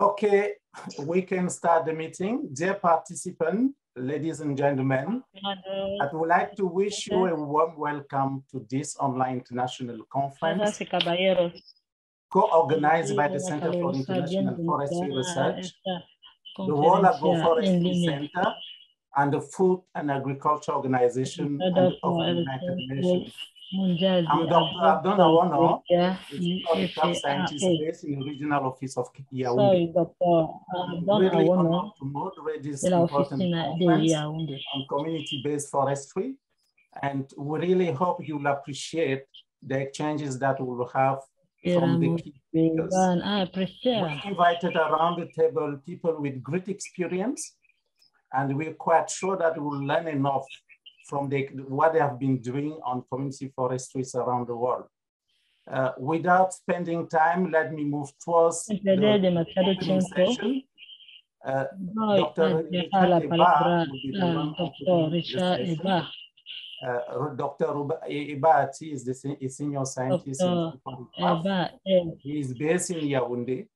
Okay, we can start the meeting. Dear participants, ladies and gentlemen, I would like to wish you a warm welcome to this online international conference co-organized by the Center for International Forestry Research, the World Agroforestry Center, and the Food and Agriculture Organization of the United Nations. I'm Dr. Abdon Awono, a scientist based in regional office of Yaoundé. Really honored to moderate this important conference on community-based forestry, and we really hope you'll appreciate the exchanges that we will have from the key speakers. We invited around the table people with great experience, and we're quite sure that we'll learn enough from the, what they have been doing on community forestries around the world. Uh, without spending time, let me move towards the. Uh, Dr. Richard uh, Dr. Eba'a Atyi is the a senior scientist Dr. He is based in Yaoundé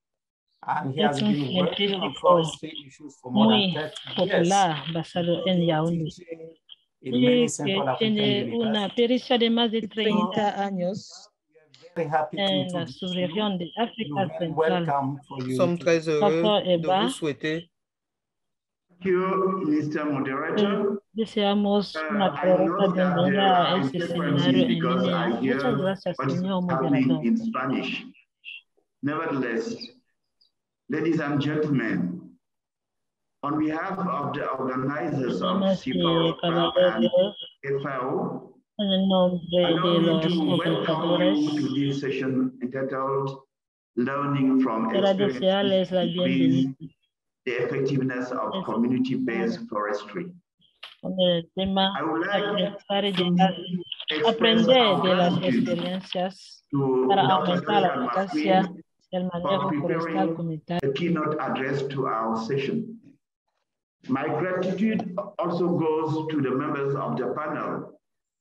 and he has been working on forestry issues for more than 30 years. Teaching in many Central African una universities. pericia de más de 30 So, años Very happy to en la introduce you. subregión de You're África very Central. welcome for Nous you. sommes très heureux Dr. de Eba. vous souhaiter Thank you, Mr. Moderator. Deseamos Uh, una I know prórroga that there bienvenida a are este interferences seminario en because I línea. hear Muchas gracias, what's señor happening moderador. in Spanish. Nevertheless, ladies and gentlemen, on behalf of the organizers of CIFOR and FAO, en el nombre allow me to welcome you to this session entitled Learning from quiero desearles la Experience bienvenida the Effectiveness of Community-Based Forestry. con el tema I would like y to llegar aprender our de las experiencias to para aumentar la eficacia del manejo forestal comunitario. the keynote address to our session. My gratitude also goes to the members of the panel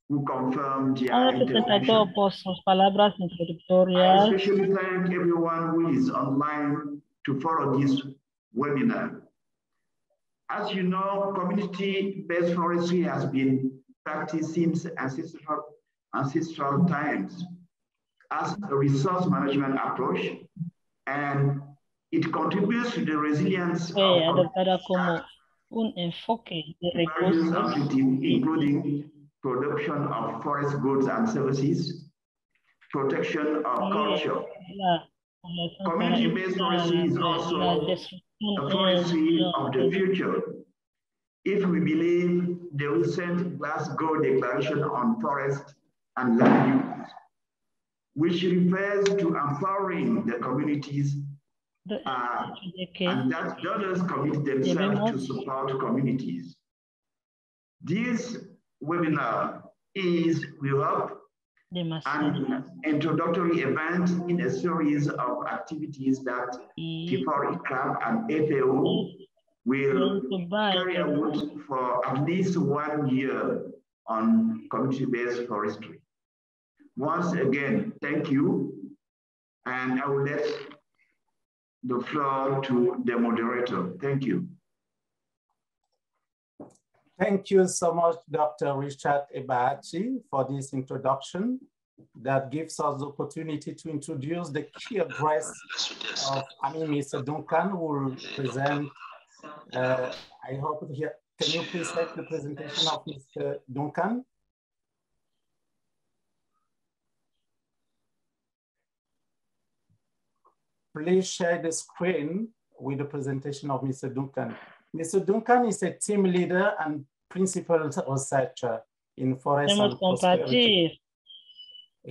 who confirmed their intervention. por sus palabras I especially thank everyone who is online to follow this webinar. As you know, community-based forestry has been practiced since ancestral, ancestral times as a resource management approach, and it contributes to the resilience fue of adoptada como un enfoque de various recursos. including production of forest goods and services, protection of eh, culture, la promoción Community-based forestry is also destrucción forestry of the future. If we believe the recent Glasgow Declaration on Forest and Land Use, which refers to empowering the communities uh, and that donors commit themselves to support communities. This webinar is, we hope, an introductory event in a series of activities that y CIFOR-ICRAF and FAO will carry out for at least one year on community-based forestry. Once again, thank you. And I will let the floor to the moderator. Thank you. Thank you so much, Dr. Richard Eba'a Atyi, for this introduction that gives us the opportunity to introduce the key address of, I mean, Mr. Duncan will present, uh, I hope here, can you please take the presentation of Mr. Duncan? Please share the screen with the presentation of Mr. Duncan. Mr. Duncan is a team leader and principal researcher in forest and prosperity. compartir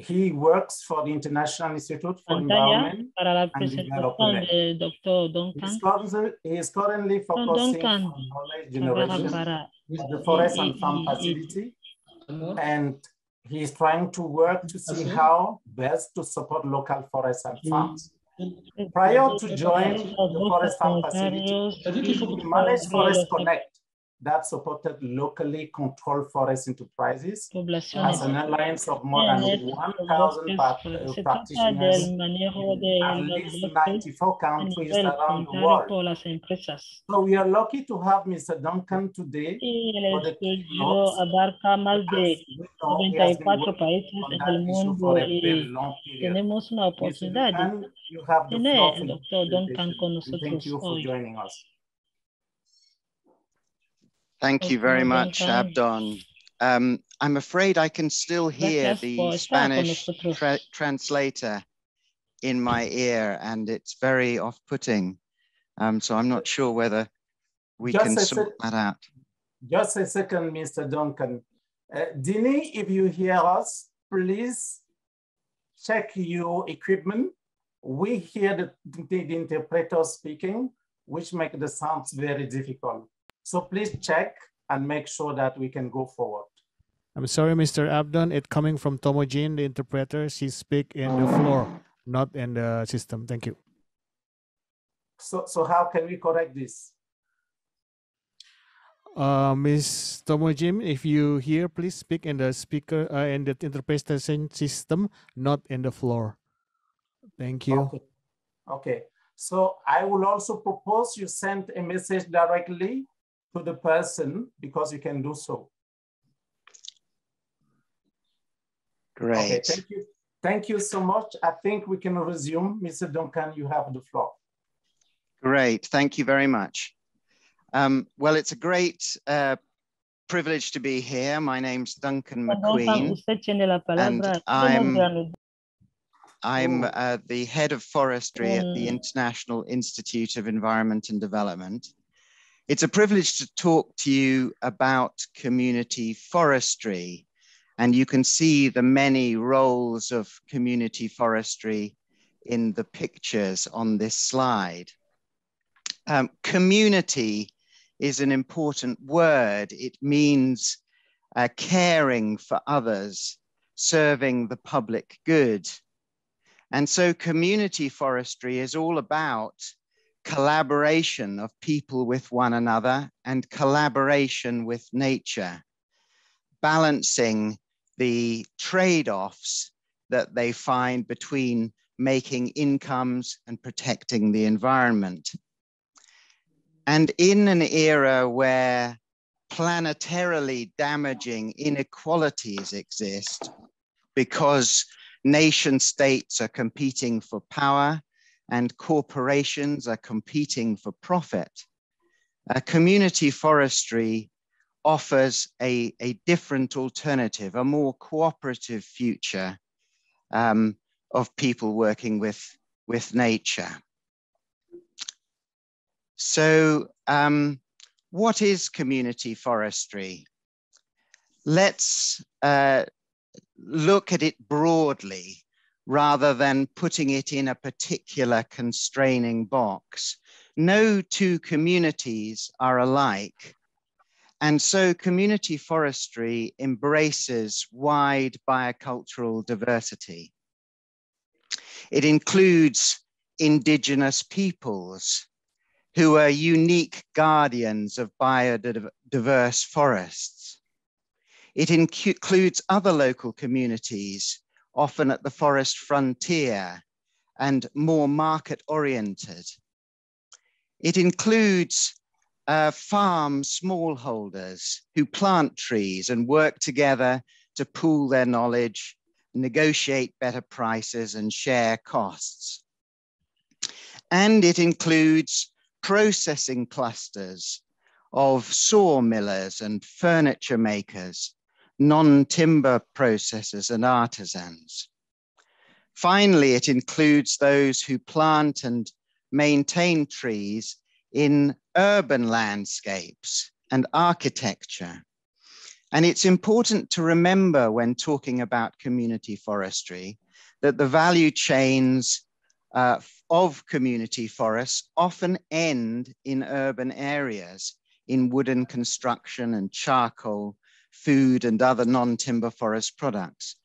He works for the International Institute for pantalla Environment. para la and presentación development. del doctor He's Duncan. currently, he is currently focusing Duncan on knowledge generation para with the forest y- and farm y- y- facility. And he's trying to work to see how best to support local forests and mm. farms. Prior to joining the Forest Farm Facility, he managed Forest Connect, that supported locally controlled forest enterprises as an alliance of more than 1,000 Se trata del practitioners de at least 94 countries around the world. por las empresas. So we are lucky to have Mr. Duncan today. El for the estudio keynotes, abarca más de as we know, he has been 94 working países on that issue mundo for a very long period. tenemos una oportunidad de Duncan, you have the tener floor for doctor Duncan con nosotros you for hoy. Joining us. Thank you very much, Abdon. Um, I'm afraid I can still hear the por estar con Spanish tra- translator in my ear, and it's very off-putting. Um, so I'm not sure whether we Just can sort that out. Just a second, Mr. Duncan. Uh, Dini, if you hear us, please check your equipment. We hear the, the, the interpreter speaking, which make the sounds very difficult. So please check and make sure that we can go forward. I'm sorry, Mr. Abdon. It coming from Tomojin, the interpreter. She speak in the floor, not in the system. Thank you. So, so how can we correct this? Uh, Miss Tomojin, if you hear, please speak in the speaker uh, in the interpretation system, not in the floor. Thank you. Okay. Okay. So I will also propose you send a message directly to the person because you can do so. Okay, Great. thank you. Thank you so much. I think we can resume. Mr. Duncan, you have the floor. Great. Thank you very much. Um, well, it's a great uh, privilege to be here. My name's Duncan Duncan, Macqueen. usted tiene la palabra. I'm- I'm uh, the head of forestry at the Mm. International Institute of Environment and Development. It's a privilege to talk to you about community forestry. And you can see the many roles of community forestry in the pictures on this slide. Um, community is an important word. It means uh, caring for others, serving the public good. And so community forestry is all about collaboration of people with one another and collaboration with nature, balancing the trade-offs that they find between making incomes and protecting the environment. And in an era where planetarily damaging inequalities exist because nation states are competing for power and corporations are competing for profit. Uh, community forestry offers a, a different alternative, a more cooperative future um, of people working with, with nature. So um, what is community forestry? Let's uh, look at it broadly rather than putting it in a particular constraining box. No two communities are alike. And so community forestry embraces wide biocultural diversity. It includes indigenous peoples who are unique guardians of biodiverse forests. It includes other local communities, often at the forest frontier and more market oriented. It includes uh, farm smallholders who plant trees and work together to pool their knowledge, negotiate better prices and share costs. And it includes processing clusters of sawmillers and furniture makers, non-timber processors and artisans. Finally, it includes those who plant and maintain trees in urban landscapes and architecture. And it's important to remember when talking about community forestry that the value chains uh, of community forests often end in urban areas in wooden construction and charcoal, food and other non-timber forest products.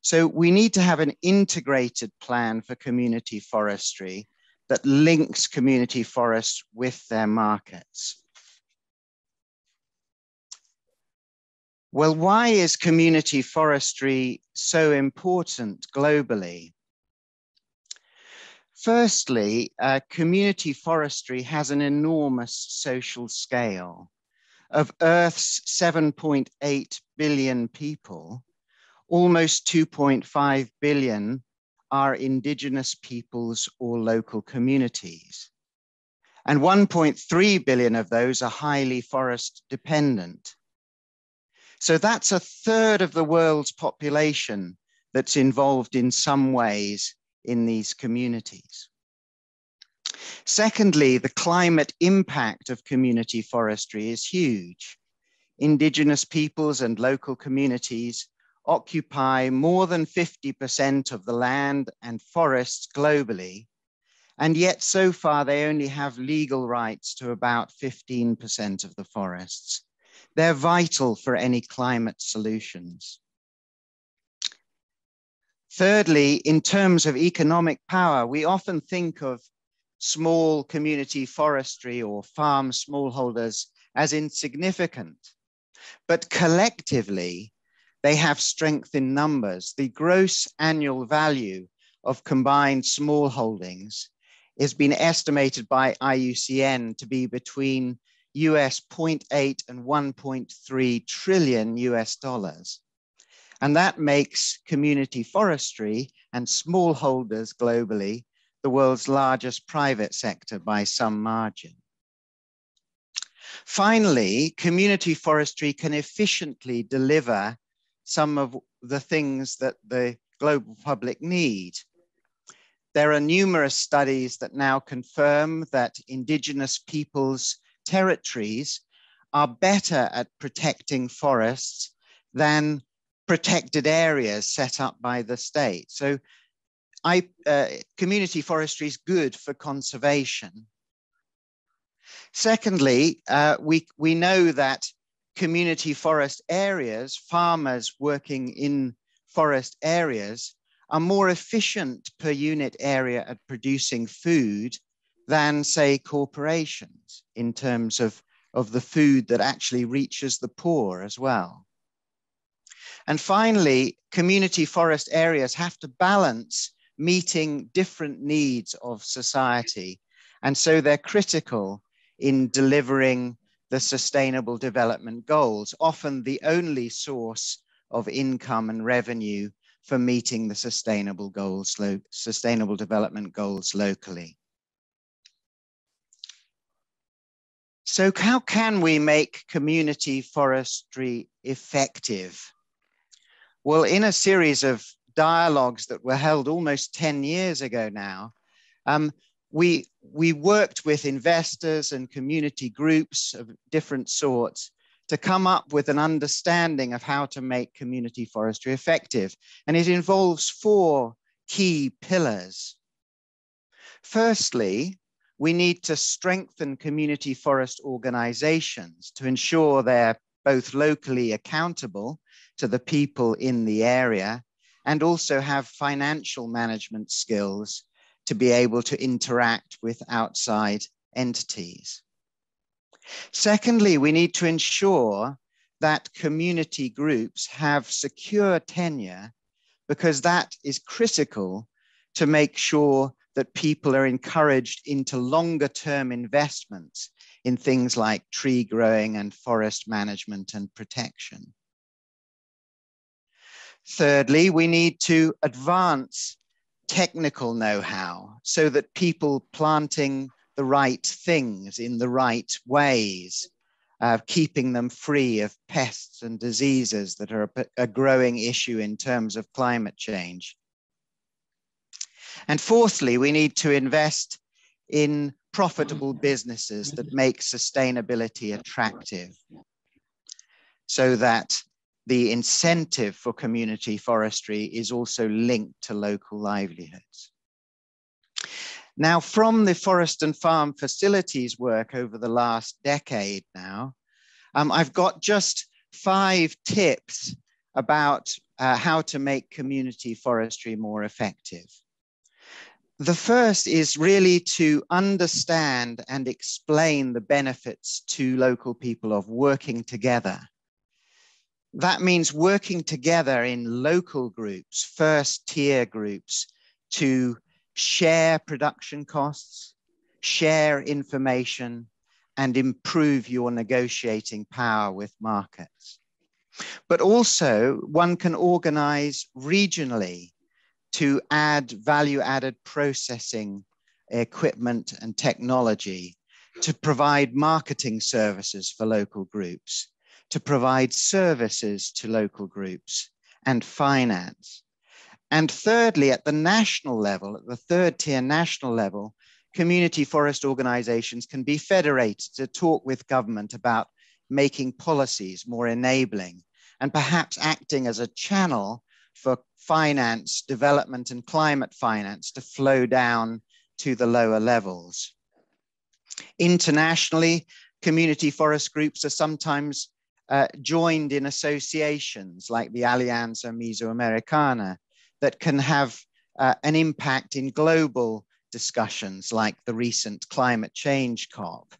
So we need to have an integrated plan for community forestry that links community forests with their markets. Well, why is community forestry so important globally? Firstly, uh, community forestry has an enormous social scale. Of Earth's 7.8 billion people, almost 2.5 billion are indigenous peoples or local communities. And 1.3 billion of those are highly forest dependent. So that's a third of the world's population that's involved in some ways in these communities. Secondly, the climate impact of community forestry is huge. Indigenous peoples and local communities occupy more than 50% of the land and forests globally, and yet so far they only have legal rights to about 15% of the forests. They're vital for any climate solutions. Thirdly, in terms of economic power, we often think of small community forestry or farm smallholders as insignificant. But collectively, they have strength in numbers. The gross annual value of combined small holdings has been estimated by IUCN to be between US 0.8 and 1.3 trillion US dollars. And that makes community forestry and smallholders globally the world's largest private sector by some margin. Finally, community forestry can efficiently deliver some of the things that the global public need. There are numerous studies that now confirm that indigenous peoples territories are better at protecting forests than protected areas set up by the state. So I, uh, community forestry is good for conservation. Secondly, uh, we, we know that community forest areas, farmers working in forest areas, are more efficient per unit area at producing food than, say, corporations in terms of, of the food that actually reaches the poor as well. And finally, community forest areas have to balance meeting different needs of society. And so they're critical in delivering the sustainable development goals, often the only source of income and revenue for meeting the sustainable goals, sustainable development goals locally. So how can we make community forestry effective? Well, in a series of dialogues that were held almost 10 years ago now, um, we, we worked with investors and community groups of different sorts to come up with an understanding of how to make community forestry effective. And it involves four key pillars. Firstly, we need to strengthen community forest organizations to ensure they're both locally accountable to the people in the area and also have financial management skills to be able to interact with outside entities. Secondly, we need to ensure that community groups have secure tenure because that is critical to make sure that people are encouraged into longer term investments in things like tree growing and forest management and protection. Thirdly, we need to advance technical know-how so that people planting the right things in the right ways, uh, keeping them free of pests and diseases that are a, a growing issue in terms of climate change. And fourthly, we need to invest in profitable businesses that make sustainability attractive so that the incentive for community forestry is also linked to local livelihoods. Now, from the forest and farm facilities work over the last decade now, um, I've got just five tips about uh, how to make community forestry more effective. The first is really to understand and explain the benefits to local people of working together. That means working together in local groups, first tier groups, to share production costs, share information, and improve your negotiating power with markets. But also, one can organize regionally to add value added processing equipment and technology to provide marketing services for local groups, to provide services to local groups and finance. And thirdly, at the national level, at the third tier national level, community forest organizations can be federated to talk with government about making policies more enabling and perhaps acting as a channel for finance, development and climate finance to flow down to the lower levels. Internationally, community forest groups are sometimes uh, joined in associations like the Alianza Mesoamericana that can have uh, an impact in global discussions like the recent climate change COP.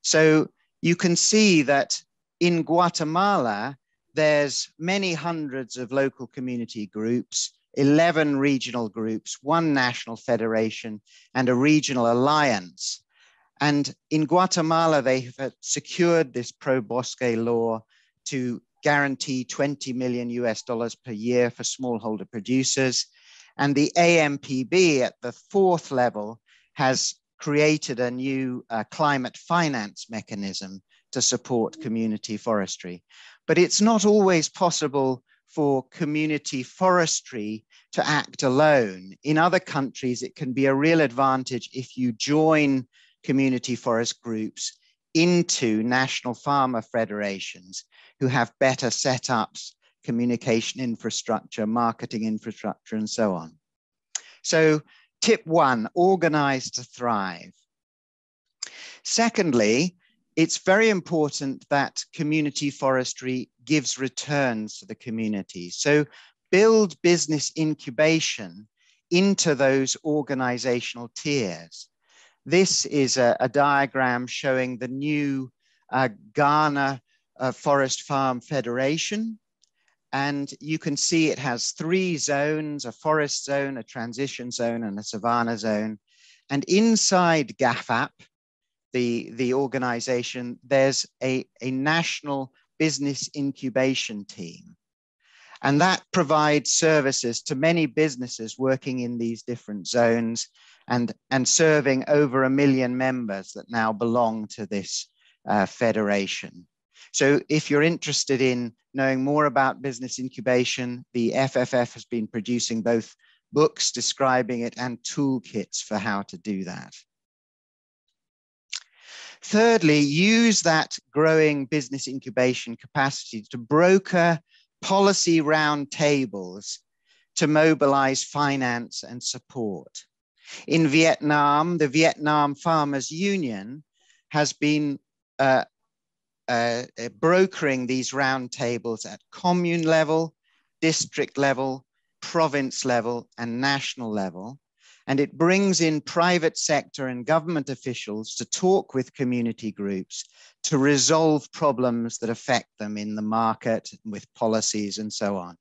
So you can see that in Guatemala, there's many hundreds of local community groups, 11 regional groups, one national federation, and a regional alliance. And in Guatemala, they have secured this pro bosque law to guarantee 20 million US dollars per year for smallholder producers. And the AMPB at the fourth level has created a new uh, climate finance mechanism to support community forestry. But it's not always possible for community forestry to act alone. In other countries, it can be a real advantage if you join community forest groups into national farmer federations who have better setups, communication infrastructure, marketing infrastructure, and so on. So tip one, organize to thrive. Secondly, it's very important that community forestry gives returns to the community. So build business incubation into those organizational tiers. This is a, a diagram showing the new uh, Ghana uh, Forest Farm Federation. And you can see it has three zones, a forest zone, a transition zone, and a savanna zone. And inside GhaFFaP, the, the organization, there's a, a national business incubation team. And that provides services to many businesses working in these different zones and, and serving over a million members that now belong to this uh, federation. So if you're interested in knowing more about business incubation, the FFF has been producing both books describing it and toolkits for how to do that. Thirdly, use that growing business incubation capacity to broker policy roundtables to mobilize finance and support. In Vietnam, the Vietnam Farmers Union has been uh, uh, uh, brokering these roundtables at commune level, district level, province level, and national level. And it brings in private sector and government officials to talk with community groups to resolve problems that affect them in the market with policies and so on.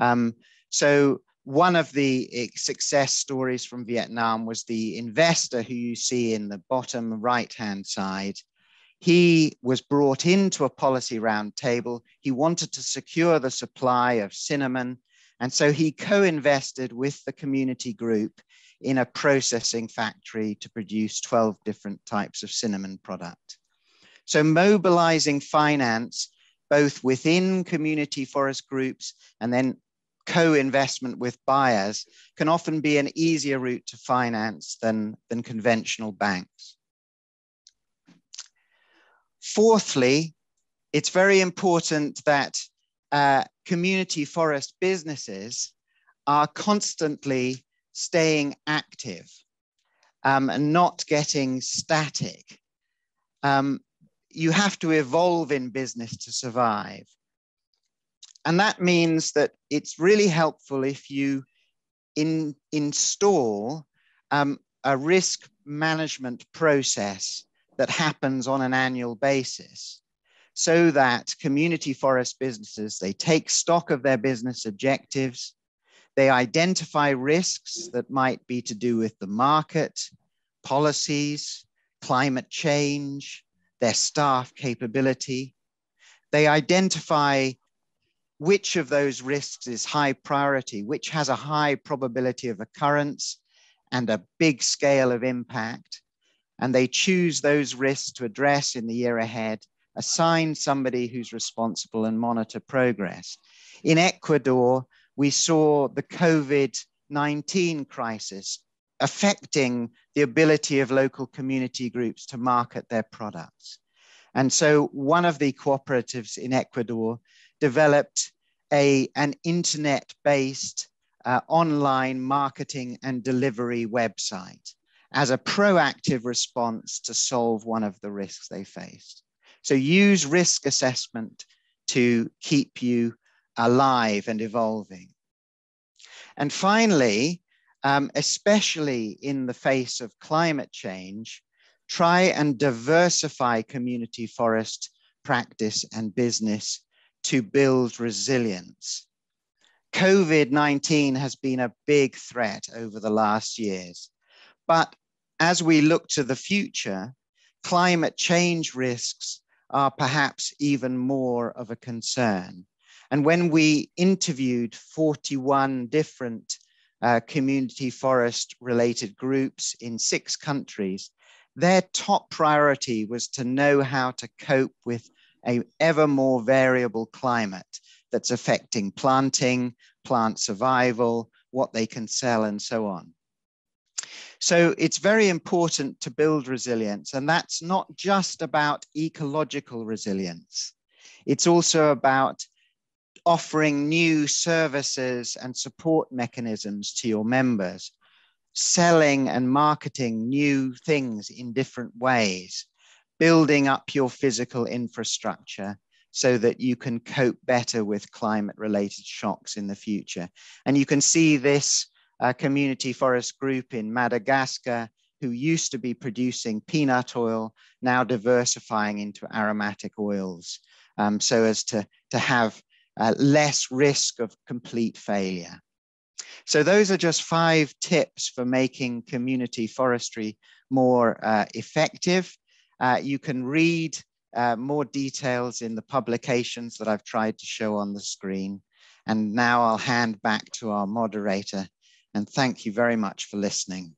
Um, so one of the eh, success stories from Vietnam was the investor who you see in the bottom right-hand side. He was brought into a policy roundtable. He wanted to secure the supply of cinnamon. And so he co-invested with the community group in a processing factory to produce 12 different types of cinnamon product. So mobilizing finance both within community forest groups and then co-investment with buyers can often be an easier route to finance than, than conventional banks. Fourthly, it's very important that uh, community forest businesses are constantly staying active um, and not getting static. Um, you have to evolve in business to survive. And that means that it's really helpful if you in, install um, a risk management process that happens on an annual basis. so that community forest businesses, they take stock of their business objectives, they identify risks that might be to do with the market, policies, climate change, their staff capability. They identify which of those risks is high priority, which has a high probability of occurrence and a big scale of impact. And they choose those risks to address in the year ahead, assign somebody who's responsible and monitor progress. In Ecuador, we saw the COVID 19 crisis affecting the ability of local community groups to market their products. And so one of the cooperatives in Ecuador developed a, an internet-based uh, online marketing and delivery website as a proactive response to solve one of the risks they faced. So use risk assessment to keep you alive and evolving. And finally, um, especially in the face of climate change, try and diversify community forest practice and business to build resilience. COVID-19 has been a big threat over the last years, but as we look to the future, climate change risks are perhaps even more of a concern. And when we interviewed 41 different uh, community forest related groups in six countries, their top priority was to know how to cope with a ever more variable climate that's affecting planting, plant survival, what they can sell and so on. So it's very important to build resilience and that's not just about ecological resilience. It's also about offering new services and support mechanisms to your members, selling and marketing new things in different ways, building up your physical infrastructure so that you can cope better with climate related shocks in the future. And you can see this uh, community forest group in Madagascar who used to be producing peanut oil, now diversifying into aromatic oils um, so as to, to have uh, less risk of complete failure. So those are just five tips for making community forestry more uh, effective. Uh, you can read uh, more details in the publications that I've tried to show on the screen. And now I'll hand back to our moderator and thank you very much for listening.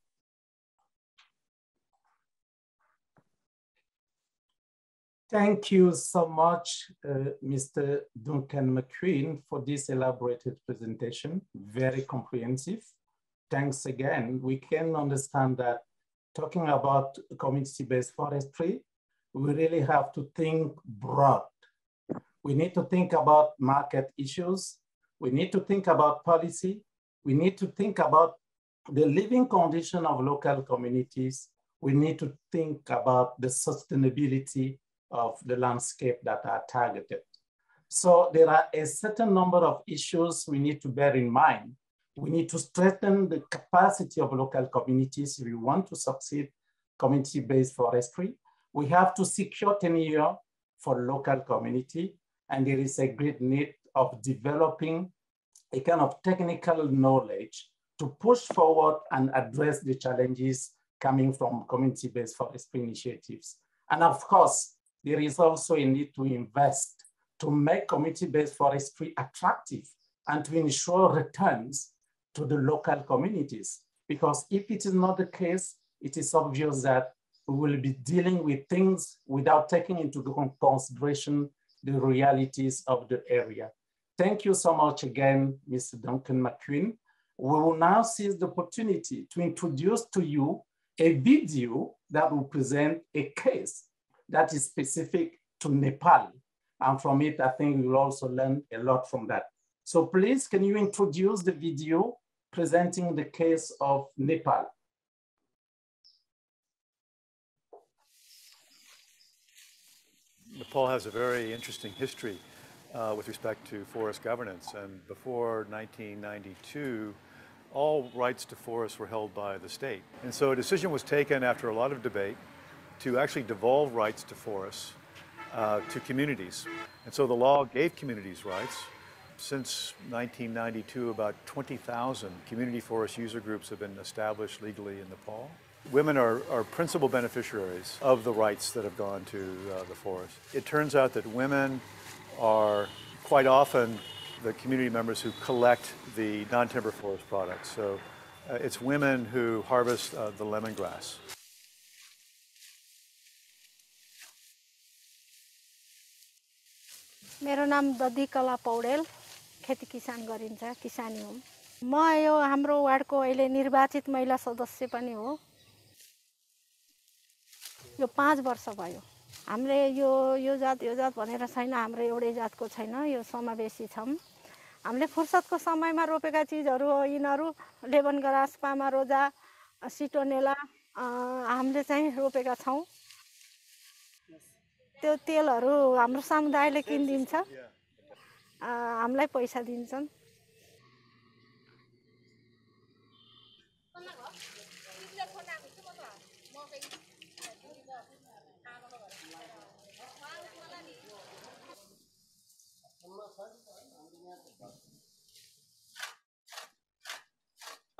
Thank you so much, uh, Mr. Duncan Macqueen, for this elaborated presentation, very comprehensive. Thanks again. We can understand that talking about community-based forestry, we really have to think broad. We need to think about market issues. We need to think about policy. We need to think about the living condition of local communities. We need to think about the sustainability of the landscape that are targeted. So there are a certain number of issues we need to bear in mind. We need to strengthen the capacity of local communities if we want to succeed community-based forestry. We have to secure tenure for local community, and there is a great need of developing a kind of technical knowledge to push forward and address the challenges coming from community-based forestry initiatives. And of course, there is also a need to invest to make community-based forestry attractive and to ensure returns to the local communities. Because if it is not the case, it is obvious that we will be dealing with things without taking into consideration the realities of the area. Thank you so much again, Mr. Duncan Macqueen. We will now seize the opportunity to introduce to you a video that will present a case that is specific to Nepal. And from it, I think you'll also learn a lot from that. So please, can you introduce the video presenting the case of Nepal? Nepal has a very interesting history uh, with respect to forest governance. And before 1992, all rights to forests were held by the state. And so a decision was taken after a lot of debate to actually devolve rights to forests uh, to communities. And so the law gave communities rights Since 1992, about 20,000 community forest user groups have been established legally in Nepal. Women are, are principal beneficiaries of the rights that have gone to uh, the forest. It turns out that women are quite often the community members who collect the non-timber forest products. So uh, it's women who harvest uh, the lemongrass. मेरो नाम दधी कला पौडेल खेती किसान गरिन्छ किसानी हुँ। म यो हाम्रो वार्डको अहिले निर्वाचित महिला सदस्य पनि हो। यो पाँच वर्ष भयो। हामीले यो यो जात यो जात भनेर छैन हाम्रो एउटै जातको छैन यो समावेशी छौँ। हामीले फुर्सदको समयमा रोपेका चिजहरू हो यिनीहरू लेबन ग्रास पामा रोजा सिटोनेला हामीले चाहिँ रोपेका छौँ। त्यो तेलहरू हाम्रो समुदायले किनिदिन्छ। हामीलाई पैसा दिन्छन्।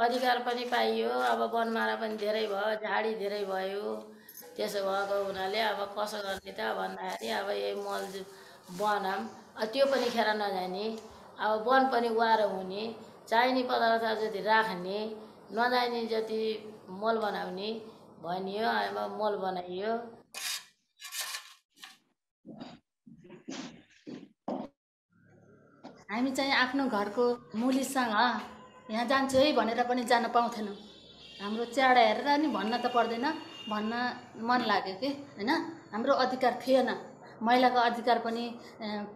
अधिकार पनि पाइयो अब वनमारा पनि धेरै भयो झाडी धेरै भयो। त्यसो भएको हुनाले अब कसो गर्ने त भन्दाखेरि अब यही मल बनाऊँ त्यो पनि खेर नजाने अब वन पनि वारो हुने चाहिने पदार्थ जति राख्ने नजाने जति मल बनाउने भनियो अब मल बनाइयो। हामी चाहिँ आफ्नो घरको मुलीसँग यहाँ जान्छु है भनेर पनि जान पाउँथेनौँ। हाम्रो च्याडा हेरेर नि भन्न त पर्दैन भन्न मन लाग्यो कि होइन? हाम्रो अधिकार थिएन। महिलाको अधिकार पनि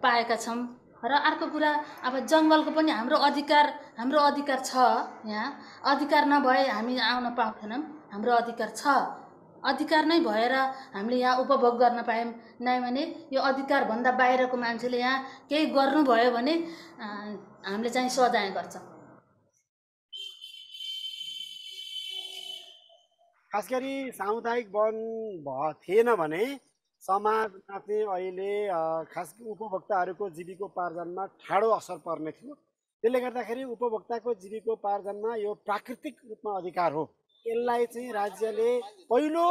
पाएका छौँ। र अर्को कुरा अब जङ्गलको पनि हाम्रो अधिकार हाम्रो अधिकार छ यहाँ। अधिकार नभए हामी आउन पाउँथेनौँ हाम्रो अधिकार छ। अधिकार नै भएर हामीले यहाँ उपभोग गर्न पायौँ। नै भने यो अधिकारभन्दा बाहिरको मान्छेले यहाँ केही गर्नुभयो भने हामीले चाहिँ सजाय गर्छौँ। खास गरी सामुदायिक वन थिएन भने समाजमा चाहिँ अहिले खास उपभोक्ताहरूको जीविकोपार्जनमा ठाडो असर पर्ने थियो। त्यसले गर्दाखेरि उपभोक्ताको जीविकोपार्जनमा यो प्राकृतिक रूपमा अधिकार हो। यसलाई चाहिँ राज्यले पहिलो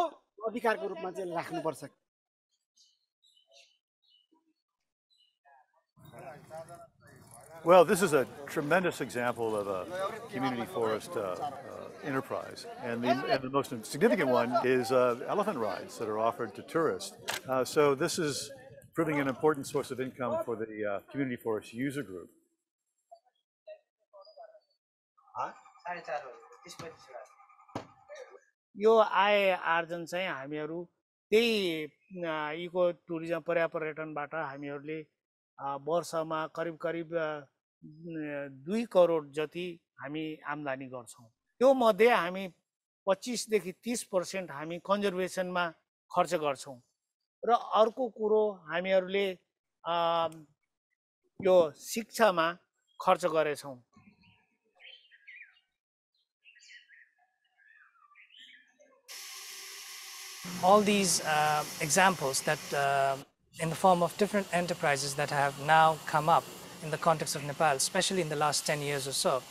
अधिकारको रूपमा चाहिँ राख्नुपर्छ। Well, this is a tremendous example of a community forest uh, uh, enterprise. And the, and the, most significant one is uh, elephant rides that are offered to tourists. Uh, so this is proving an important source of income for the uh, community forest user group. यो आय आर्जन चाहिँ हामीहरू त्यही eco tourism पर्या पर्यटनबाट हामीहरूले वर्षमा करिब करिब दुई करोड जति हामी आम्दानी गर्छौँ। त्यो मध्ये हामी पच्चिसदेखि तिस पर्सेन्ट हामी कन्जर्भेसनमा खर्च गर्छौँ। र अर्को कुरो हामीहरूले यो शिक्षामा खर्च गरेछौँ। All these uh, examples that uh, in the form of different enterprises that have now come up in the context of Nepal, especially in the last 10 years or so,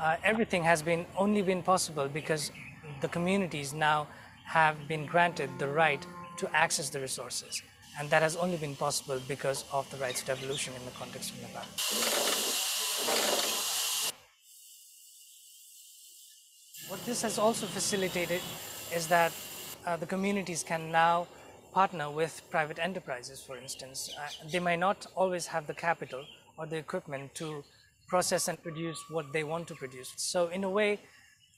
uh, everything has been only been possible because the communities now have been granted the right to access the resources. And that has only been possible because of the rights to evolution in the context of Nepal. What this has also facilitated is that uh, the communities can now partner with private enterprises, for instance. Uh, they might not always have the capital or the equipment to process and produce what they want to produce. So in a way,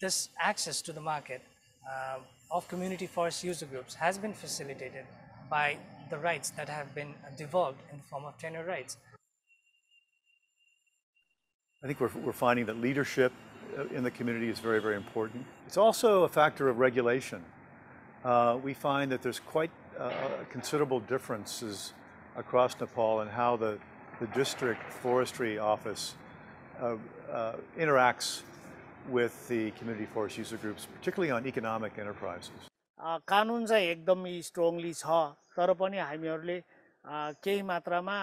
this access to the market uh, of community forest user groups has been facilitated by the rights that have been devolved in the form of tenure rights. I think we're, we're finding that leadership uh, in the community is very, very important. It's also a factor of regulation. Uh, we find that there's quite uh, considerable differences across Nepal in how the, the district forestry office uh, uh, interacts with the community forest user groups, particularly on economic enterprises. कानुन चाहिँ एकदम strongly छ तर पनि हामीहरूले केही मात्रामा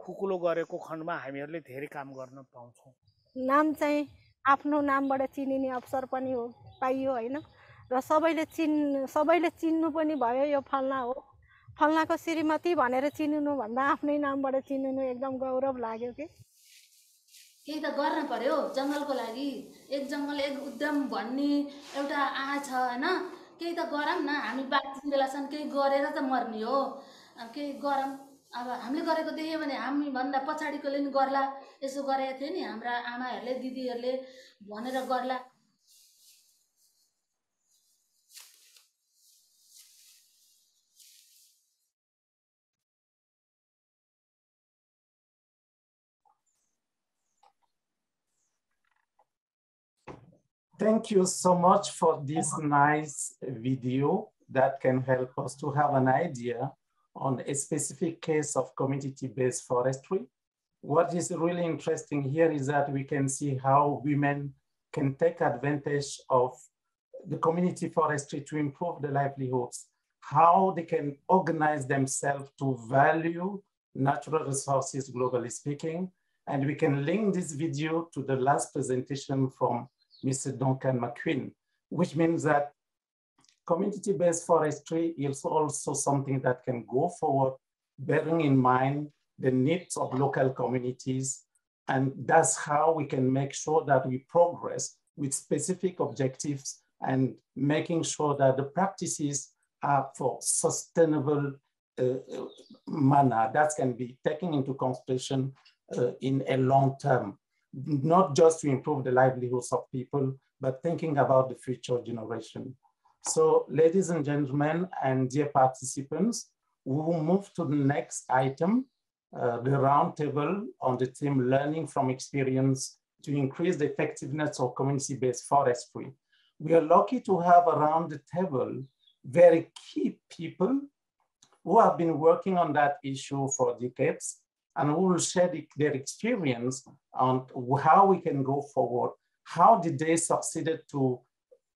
खुकुलो गरेको खण्डमा हामीहरूले धेरै काम गर्न पाउँछौँ। नाम चाहिँ आफ्नो नामबाट चिनिने अवसर पनि हो पाइयो होइन? र सबैले चिन् सबैले चिन्नु पनि भयो यो फल्ना हो। फल्नाको श्रीमती भनेर चिनिनुभन्दा आफ्नै नामबाट चिनिनु एकदम गौरव लाग्यो कि। केही त गर्न पर्यो जङ्गलको लागि। एक जङ्गल एक उद्यम भन्ने एउटा आश छ होइन? केही त गरौँ न हामी बाँच्ने बेलासम्म केही गरेर त मर्ने हो। केही गरौँ। अब हामीले गरेको देख्यो भने हामीभन्दा पछाडिकोले नि गर्ला। यसो गरेको थियो नि हाम्रा आमाहरूले दिदीहरूले भनेर गर्ला। Thank you so much for this nice video that can help us to have an idea on a specific case of community-based forestry. What is really interesting here is that we can see how women can take advantage of the community forestry to improve the livelihoods, how they can organize themselves to value natural resources, globally speaking. And we can link this video to the last presentation from Mr. Duncan Macqueen, which means that community-based forestry is also something that can go forward, bearing in mind the needs of local communities. And that's how we can make sure that we progress with specific objectives and making sure that the practices are for sustainable uh, manner that can be taken into consideration uh, in a long term not just to improve the livelihoods of people, but thinking about the future generation. So ladies and gentlemen, and dear participants, we will move to the next item, uh, the roundtable on the theme learning from experience to increase the effectiveness of community-based forestry. We are lucky to have around the table very key people who have been working on that issue for decades and will share the, their experience on how we can go forward. How did they succeeded to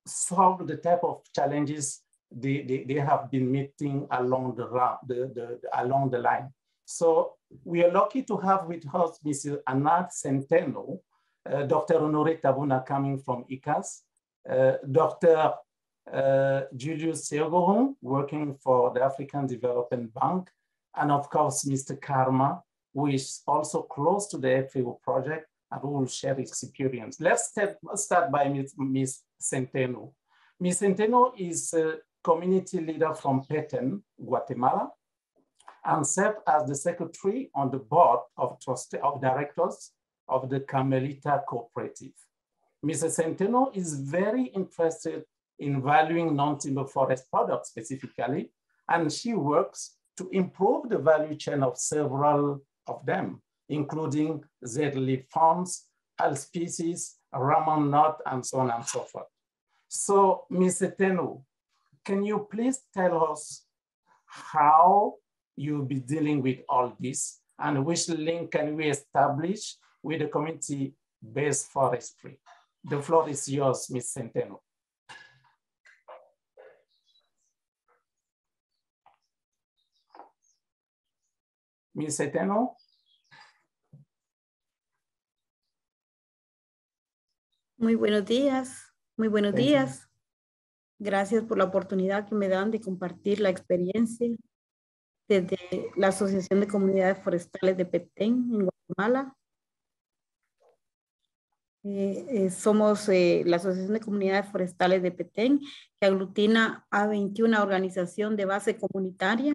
solve the type of challenges they, they, they have been meeting along the, the, the, along the line. So we are lucky to have with us Mrs. Anat Centeno, uh, Dr. Honore Tabuna coming from ECCAS, uh, Dr. Uh, Julius Tieguhong working for the African Development Bank, and of course, Mr. Karma, who is also close to the FAO project and who will share experience. Let's start by Ms. Centeno. Ms. Centeno is a community leader from Petén, Guatemala, and served as the secretary on the board of, trustee, of directors of the Carmelita Cooperative. Mrs. Centeno is very interested in valuing non-timber forest products specifically, and she works to improve the value chain of several of them, including Z-leaf farms, all species, Ramon nut, and so on and so forth. So, Mr. Tenu, can you please tell us how you'll be dealing with all this and which link can we establish with the community-based forestry? The floor is yours, Ms. Centeno. Ms. Centeno? Muy buenos días, muy buenos días. Gracias por la oportunidad que me dan de compartir la experiencia desde la Asociación de Comunidades Forestales de Petén, en Guatemala. Eh, eh, somos eh, la Asociación de Comunidades Forestales de Petén, que aglutina a 21 organización de base comunitaria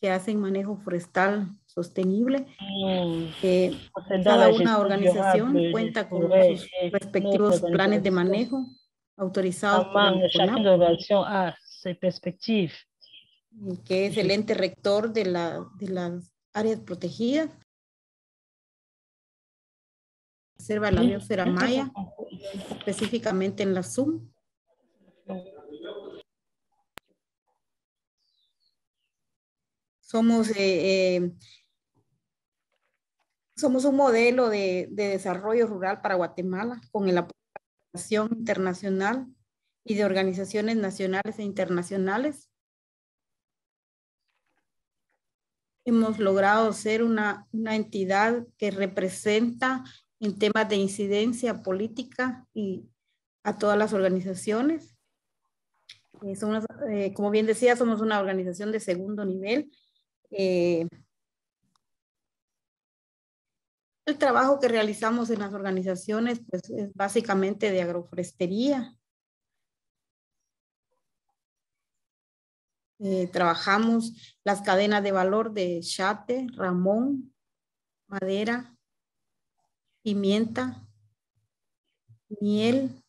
que hacen manejo forestal sostenible. Eh, cada una organización cuenta con sus respectivos planes de manejo autorizados por la que es el ente rector de, la, de las áreas protegidas. Observa la biosfera maya, específicamente en la ZUM. Somos, eh, eh, somos un modelo de, de, desarrollo rural para Guatemala con el apoyo internacional y de organizaciones nacionales e internacionales. hemos logrado ser una, una entidad que representa en temas de incidencia política y a todas las organizaciones. Eh, somos, eh, como bien decía, somos una organización de segundo nivel. Eh, el trabajo que realizamos en las organizaciones pues, es básicamente de agroforestería. trabajamos las cadenas de valor de chate, ramón, madera, pimienta, miel,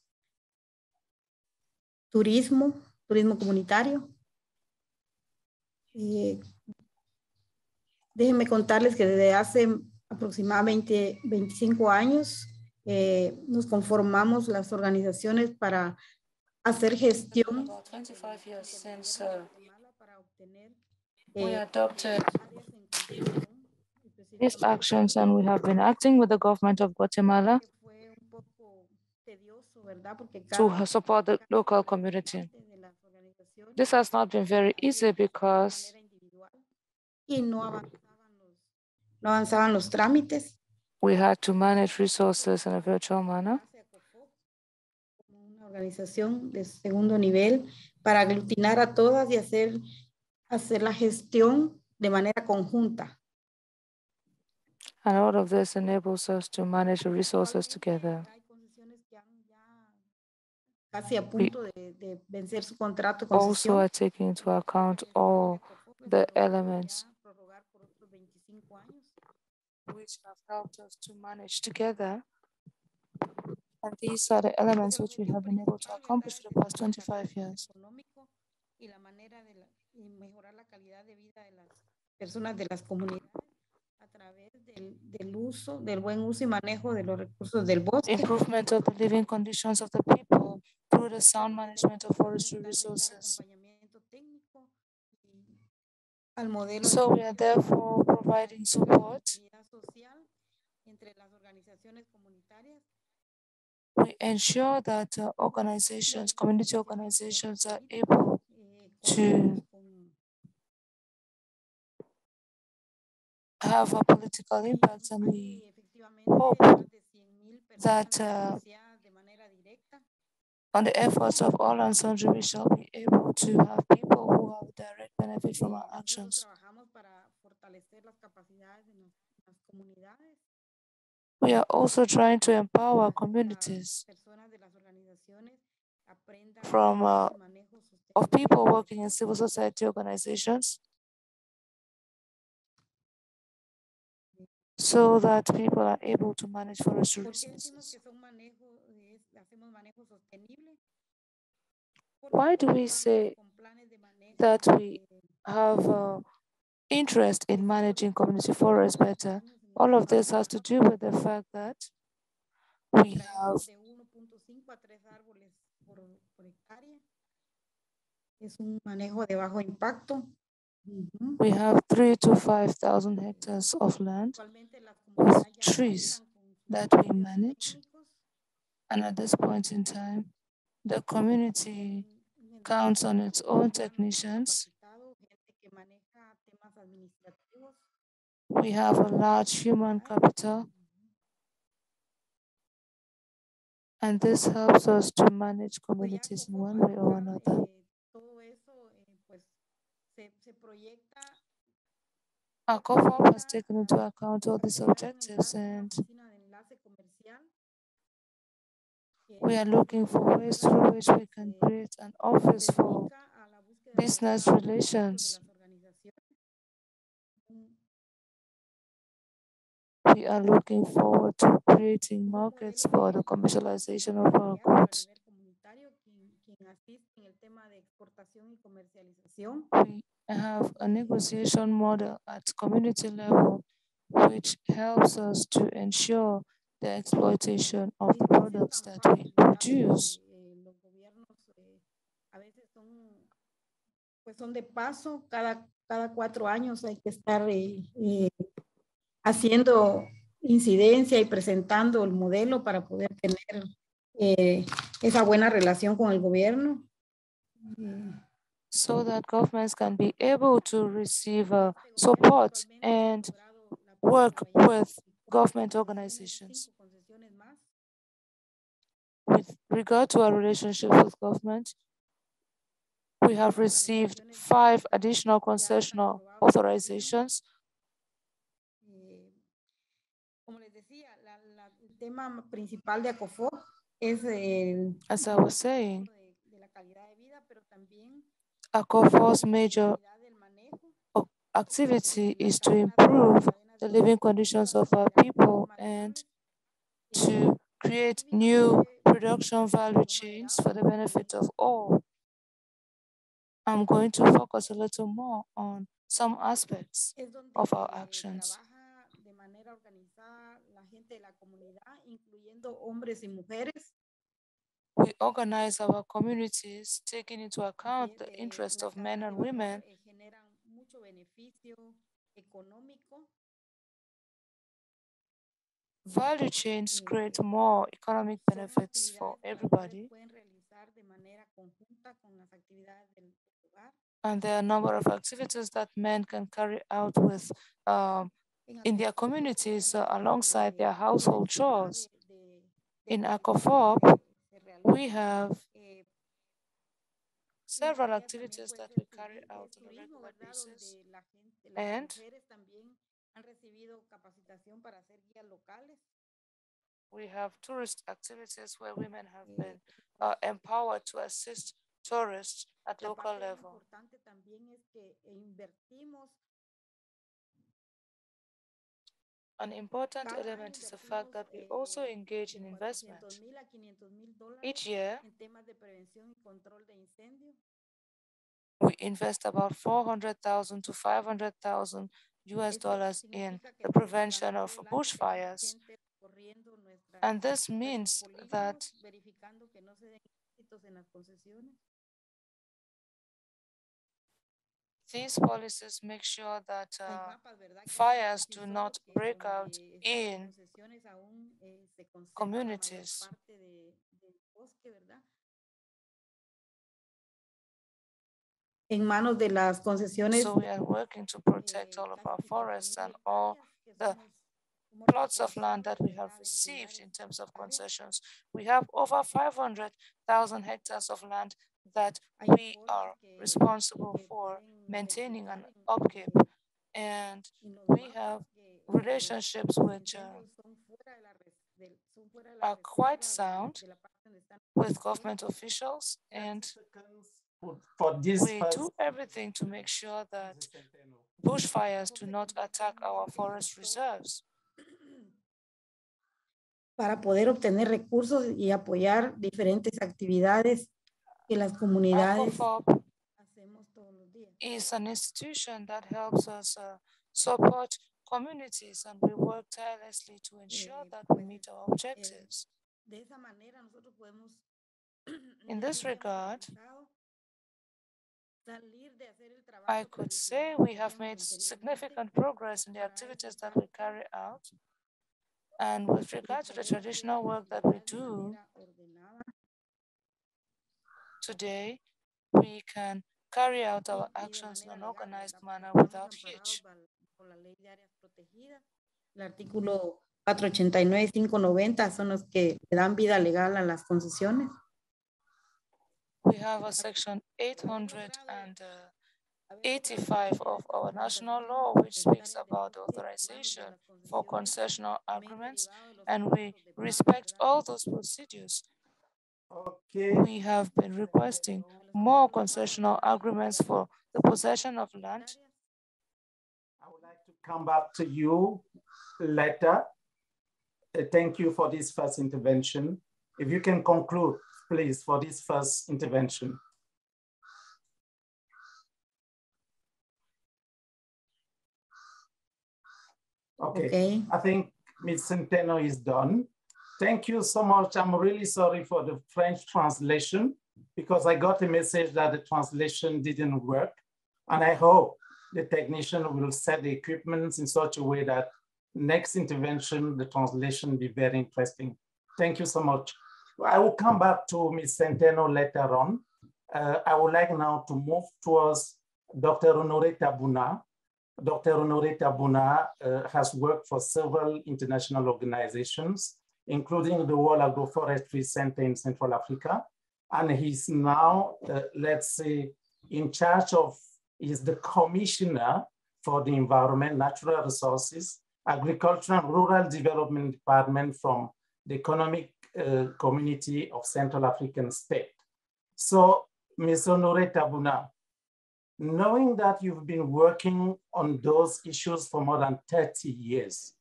turismo, turismo comunitario. Eh, déjenme contarles que desde hace aproximadamente 25 años eh, nos conformamos las organizaciones para hacer gestión. we adopted these actions and we have been acting with the government of Guatemala to support the local community. This has not been very easy because we had to manage resources in a virtual manner. organización de segundo nivel para aglutinar a todas y hacer, hacer la gestión de manera conjunta. And all of this enables us to manage the resources together. casi a punto de, de vencer su contrato also are taking into account all the elements which have helped us to manage together. And these are the elements which we have been able to accomplish for the past 25 years. personas de las comunidades a través del, del, uso, del buen uso y manejo de los recursos del bosque. Improvement of the living conditions of the people through the sound management of forestry resources. So we are therefore providing support. We ensure that uh, organizations, community organizations are able to have a political impact and we hope that uh, on the efforts of all and sundry, we shall be able to have people who have direct benefit from our actions. We are also trying to empower communities from uh, of people working in civil society organizations so that people are able to manage forest resources. Why do we say that we have uh, interest in managing community forests better? All of this has to do with the fact that we have we have three to 5,000 hectares of land with trees that we manage. And at this point in time, the community counts on its own technicians. We have a large human capital. And this helps us to manage communities in one way or another. Our COFOM has taken into account all these objectives and we are looking for ways through which we can create an office for business relations. We are looking forward to creating markets for the commercialization of our goods. We have a negotiation model at community level which helps us to ensure the exploitation of the products that we produce. Pues son de paso, cada, cada cuatro años hay que estar eh, haciendo incidencia y presentando el modelo para poder tener eh, esa buena relación con el gobierno. so that governments can be able to receive uh, support and work with government organizations. With regard to our relationship with government, we have received five additional concessional authorizations. As I was saying, ACOFOP's major activity is to improve the living conditions of our people and to create new production value chains for the benefit of all. I'm going to focus a little more on some aspects of our actions. We organize our communities taking into account the interest of men and women Value chains create more economic benefits for everybody. And there are a number of activities that men can carry out with um, in their communities uh, alongside their household chores. In ACOFOP, we have several activities that we carry out on a regular basis. And we have tourist activities where women have been uh, empowered to assist tourists at local level. An important element is the fact that we also engage in investment. Each year, we invest about 400,000 to 500,000 US dollars in the prevention of bushfires. And this means that these policies make sure that uh, fires do not break out in communities. En manos de las concesiones. So we are working to protect all of our forests and all the plots of land that we have received in terms of concessions. We have over 500,000 hectares of land that we are responsible for maintaining and upkeep. And we have relationships which uh, are quite sound with government officials and for this we do everything to make sure that bushfires do not attack our forest reserves. Para poder obtener recursos y apoyar diferentes actividades que las comunidades hacemos todos los días. is an institution that helps us uh, support communities and we work tirelessly to ensure that we meet our objectives. In this regard, I could say we have made significant progress in the activities that we carry out. And with regard to the traditional work that we do, today we can carry out our actions in an organized manner without hitch. El artículo 489 y 590 son los que dan vida legal a las concesiones. We have a section 885 of our national law, which speaks about authorization for concessional agreements, and we respect all those procedures. Okay. We have been requesting more concessional agreements for the possession of land. I would like to come back to you later. Uh, thank you for this first intervention. If you can conclude please, for this first intervention. Okay. okay. I think Ms. Centeno is done. Thank you so much. I'm really sorry for the French translation because I got a message that the translation didn't work. And I hope the technician will set the equipment in such a way that next intervention, the translation be very interesting. Thank you so much. I will come back to Ms. Centeno later on. Uh, I would like now to move towards Dr. Honore Tabuna. Dr. Honore Tabuna uh, has worked for several international organizations, including the World Agroforestry Center in Central Africa. And he's now, uh, let's say, in charge of, is the commissioner for the environment, natural resources, agriculture and rural development department from the economic uh, community of Central African state. So, Ms. Honore Tabuna, knowing that you've been working on those issues for more than 30 years,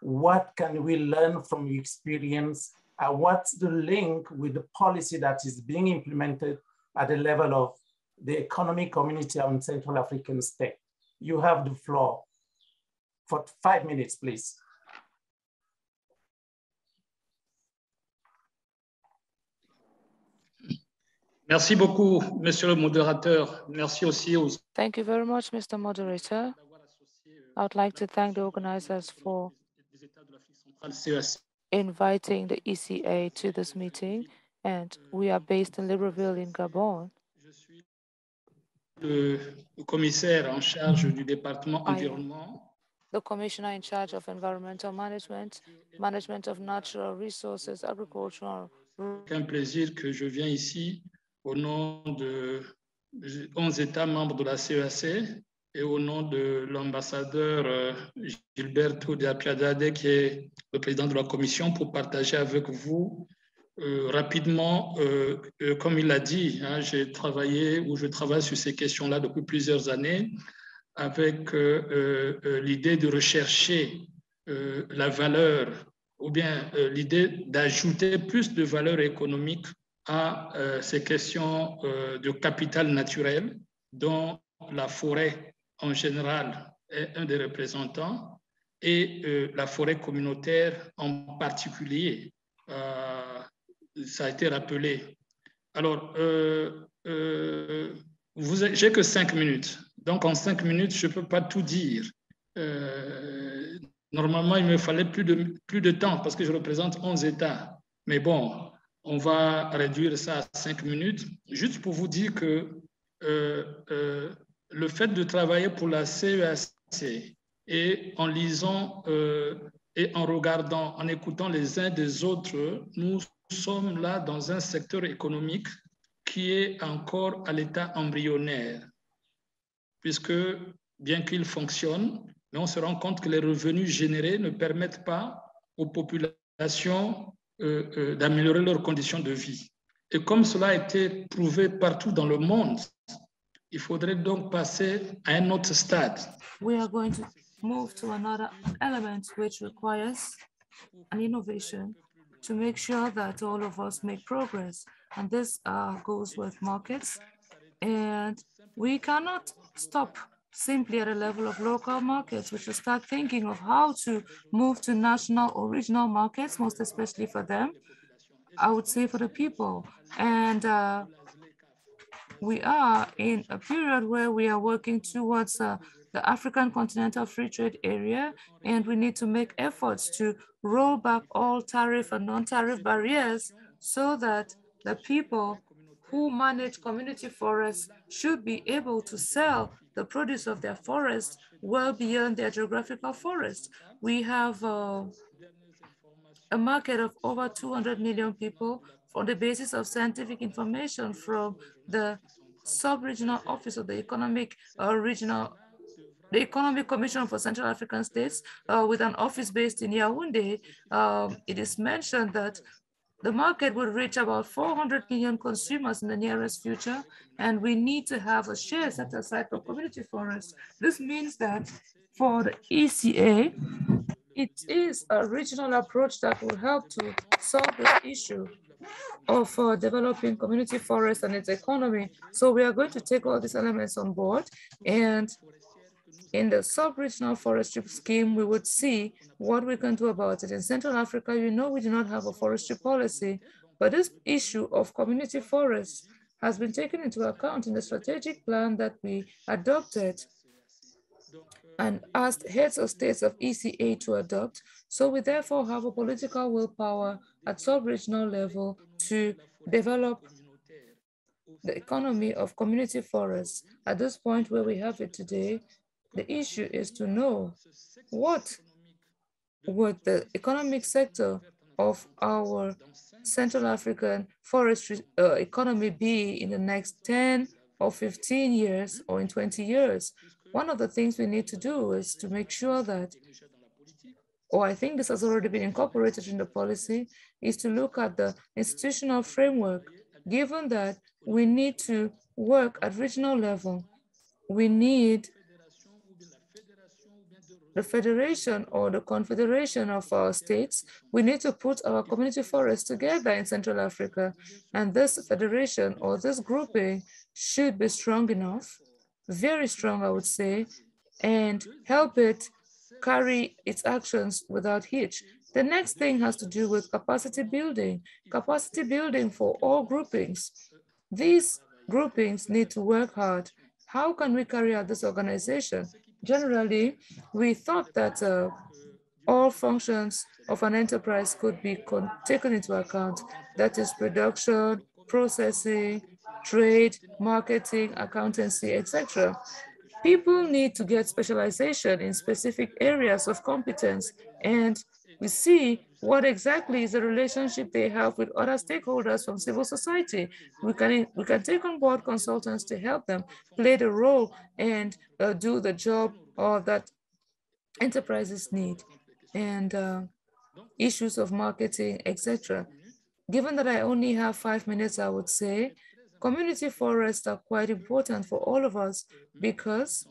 what can we learn from your experience? Uh, what's the link with the policy that is being implemented at the level of the economic community on Central African state? You have the floor for five minutes, please. Merci beaucoup, Monsieur le modérateur. Merci aussi aux... Thank you very much, Mr. Moderator. I would like to thank the organizers for inviting the ECA to this meeting. And we are based in Libreville in Gabon. Le commissaire en charge du département environnement. The commissioner in charge of environmental management, management of natural resources, agricultural. C'est un plaisir que je viens ici au nom de 11 États membres de la CEAC et au nom de l'ambassadeur euh, Gilberto de Apiadade, qui est le président de la commission, pour partager avec vous euh, rapidement, euh, comme il l'a dit, hein, j'ai travaillé ou je travaille sur ces questions-là depuis plusieurs années avec l'idée de rechercher la valeur ou bien l'idée d'ajouter plus de valeur économique à ces questions de capital naturel dont la forêt en général est un des représentants et la forêt communautaire en particulier ça a été rappelé. Alors, euh, euh, j'ai que cinq minutes. Donc, en cinq minutes, je ne peux pas tout dire. Euh, normalement, il me fallait plus de, plus de temps parce que je représente 11 États. Mais bon, on va réduire ça à cinq minutes. Juste pour vous dire que le fait de travailler pour la CEAC et en lisant et en regardant, en écoutant les uns des autres, nous sommes là dans un secteur économique qui est encore à l'état embryonnaire, puisque bien qu'il fonctionne, on se rend compte que les revenus générés ne permettent pas aux populations euh, euh, d'améliorer leurs conditions de vie. Et comme cela a été prouvé partout dans le monde, il faudrait donc passer à un autre stade. We are going to move to another element which requires an innovation to make sure that all of us make progress. And this uh, goes with markets. And we cannot stop simply at a level of local markets. We should start thinking of how to move to national or regional markets, most especially for them, I would say for the people. And uh, we are in a period where we are working towards uh, the African Continental Free Trade Area, and we need to make efforts to roll back all tariff and non-tariff barriers so that the people who manage community forests should be able to sell the produce of their forest well beyond their geographical forest. We have uh, a market of over 200 million people on the basis of scientific information from the sub-regional office of the economic uh, regional the Economic Commission for Central African States, uh, with an office based in Yaoundé, um, it is mentioned that the market will reach about 400 million consumers in the nearest future, and we need to have a share set aside for community forests. This means that for the ECA, it is a regional approach that will help to solve the issue of uh, developing community forests and its economy. So we are going to take all these elements on board and in the sub-regional forestry scheme, we would see what we can do about it. In Central Africa, you know we do not have a forestry policy, but this issue of community forests has been taken into account in the strategic plan that we adopted and asked heads of states of ECA to adopt. So we therefore have a political willpower at sub-regional level to develop the economy of community forests. At this point where we have it today, the issue is to know what would the economic sector of our Central African forestry uh, economy be in the next 10 or 15 years or in 20 years. One of the things we need to do is to make sure that, or I think this has already been incorporated in the policy, is to look at the institutional framework, given that we need to work at regional level. We need the federation or the confederation of our states, we need to put our community forests together in Central Africa. And this federation or this grouping should be strong enough, very strong, I would say, and help it carry its actions without hitch. The next thing has to do with capacity building, capacity building for all groupings. These groupings need to work hard. How can we carry out this organization? Generally, we thought that uh, all functions of an enterprise could be taken into account. That is production, processing, trade, marketing, accountancy, etc. People need to get specialization in specific areas of competence and we see what exactly is the relationship they have with other stakeholders from civil society. We can, we can take on board consultants to help them play the role and uh, do the job or that enterprises need and uh, issues of marketing, etc. Given that I only have five minutes, I would say community forests are quite important for all of us because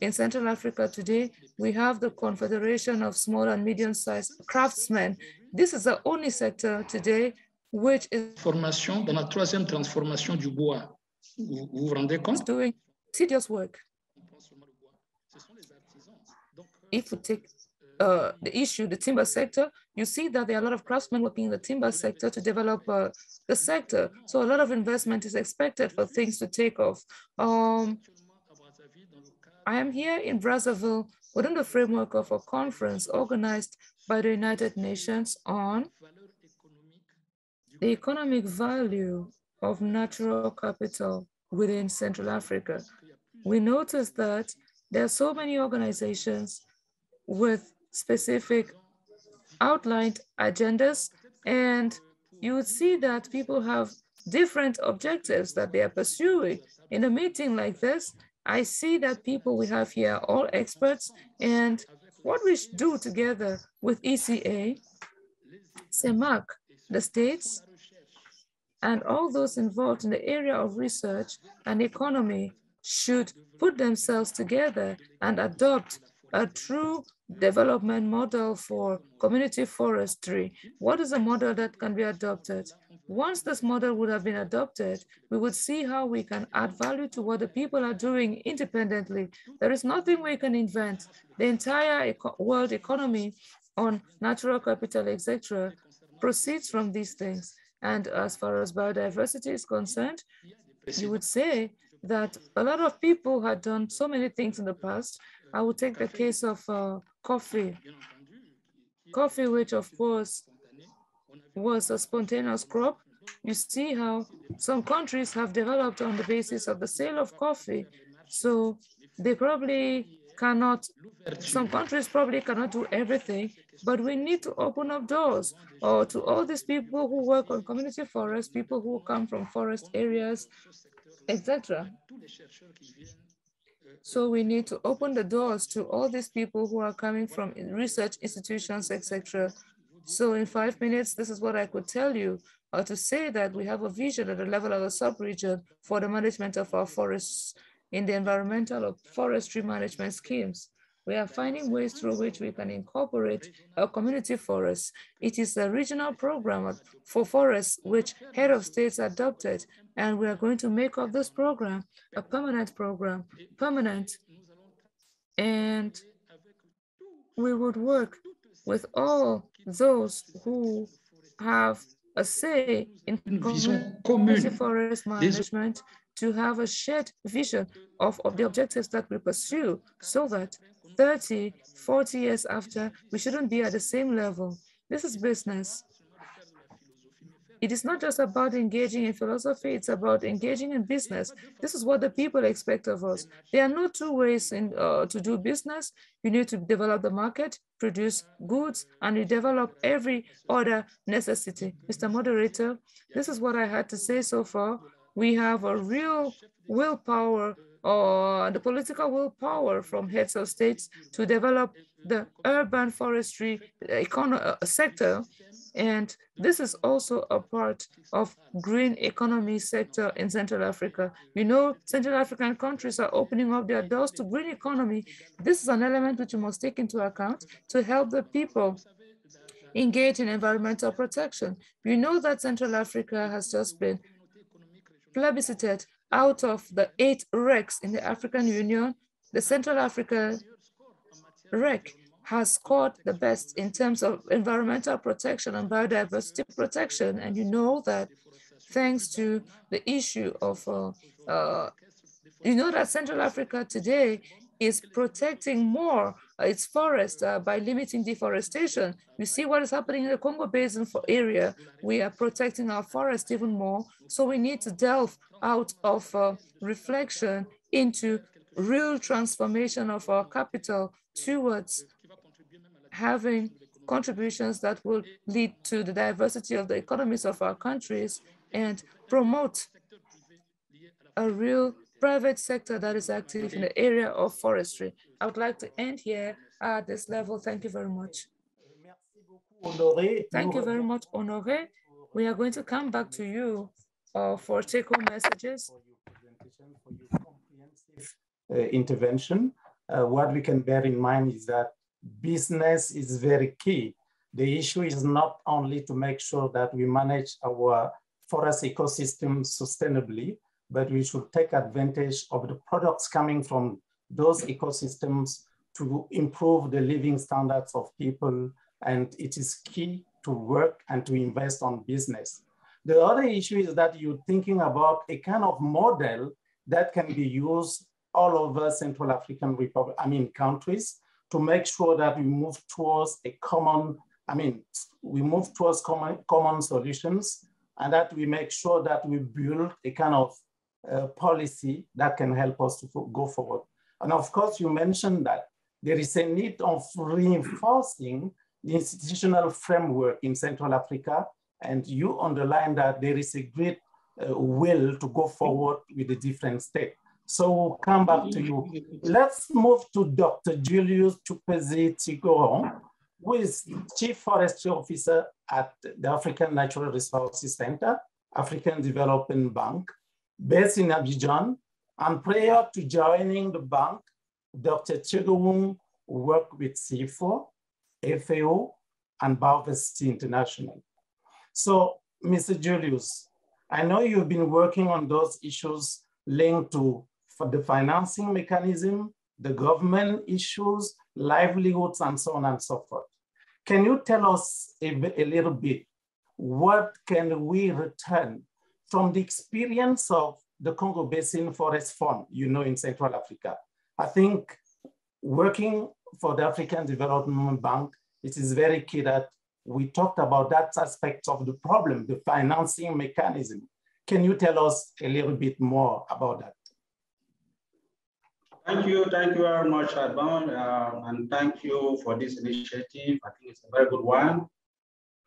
in Central Africa today, we have the Confederation of Small and Medium-Sized Craftsmen. This is the only sector today which is formation dans la troisième transformation du bois. Vous vous rendez compte? Doing serious work. If we take uh, the issue, the timber sector, you see that there are a lot of craftsmen working in the timber sector to develop uh, the sector. So a lot of investment is expected for things to take off. Um, I am here in Brazzaville within the framework of a conference organized by the United Nations on the economic value of natural capital within Central Africa. We noticed that there are so many organizations with specific outlined agendas, and you would see that people have different objectives that they are pursuing. In a meeting like this, I see that people we have here are all experts and what we should do together with ECA, CEMAC, the states, and all those involved in the area of research and economy should put themselves together and adopt a true development model for community forestry. What is a model that can be adopted? Once this model would have been adopted, we would see how we can add value to what the people are doing independently. There is nothing we can invent. The entire eco world economy on natural capital, etc., proceeds from these things. And as far as biodiversity is concerned, you would say that a lot of people had done so many things in the past. I would take the case of uh, coffee. Coffee, which of course was a spontaneous crop, you see how some countries have developed on the basis of the sale of coffee. So they probably cannot, some countries probably cannot do everything, but we need to open up doors or to all these people who work on community forests, people who come from forest areas, etc. So we need to open the doors to all these people who are coming from research institutions, etc. So in five minutes, this is what I could tell you, or to say that we have a vision at the level of the sub-region for the management of our forests in the environmental or forestry management schemes. We are finding ways through which we can incorporate our community forests. It is a regional program for forests which head of states adopted, and we are going to make of this program a permanent program, permanent, and we would work with all those who have a say in community forest management to have a shared vision of, of the objectives that we pursue so that 30, 40 years after, we shouldn't be at the same level. This is business. It is not just about engaging in philosophy, it's about engaging in business. This is what the people expect of us. There are no two ways in, uh, to do business. You need to develop the market, produce goods, and you develop every other necessity. Mr. Moderator, this is what I had to say so far. We have a real willpower or the political willpower from heads of states to develop the urban forestry uh, sector and this is also a part of green economy sector in Central Africa. You know, Central African countries are opening up their doors to green economy. This is an element which you must take into account to help the people engage in environmental protection. You know that Central Africa has just been plebiscited out of the eight RECs in the African Union. The Central Africa REC has scored the best in terms of environmental protection and biodiversity protection. And you know that thanks to the issue of, uh, uh, you know that Central Africa today is protecting more uh, its forest uh, by limiting deforestation. You see what is happening in the Congo Basin for area. We are protecting our forest even more. So we need to delve out of uh, reflection into real transformation of our capital towards having contributions that will lead to the diversity of the economies of our countries and promote a real private sector that is active in the area of forestry. I would like to end here at this level. Thank you very much. Thank you very much, Honoré. We are going to come back to you uh, for take-home messages. Uh, intervention. Uh, what we can bear in mind is that business is very key. The issue is not only to make sure that we manage our forest ecosystem sustainably, but we should take advantage of the products coming from those ecosystems to improve the living standards of people. And it is key to work and to invest on business. The other issue is that you're thinking about a kind of model that can be used all over Central African Republic, I mean, countries to make sure that we move towards a common, I mean, we move towards common, common solutions and that we make sure that we build a kind of uh, policy that can help us to go forward. And of course, you mentioned that there is a need of reinforcing the institutional framework in Central Africa. And you underline that there is a great uh, will to go forward with the different states. So we'll come back to you. Let's move to Dr. Julius Chupezi Tieguhong, who is Chief Forestry Officer at the African Natural Resources Center, African Development Bank, based in Abidjan. And prior to joining the bank, Dr. Tieguhong worked with CIFOR, FAO, and Bioversity International. So, Mr. Julius, I know you've been working on those issues linked to for the financing mechanism, the government issues, livelihoods, and so on and so forth. Can you tell us a, a little bit, what can we return from the experience of the Congo Basin Forest Fund, you know, in Central Africa? I think working for the African Development Bank, it is very key that we talked about that aspect of the problem, the financing mechanism. Can you tell us a little bit more about that? Thank you, thank you very much, Advan, uh, and thank you for this initiative. I think it's a very good one.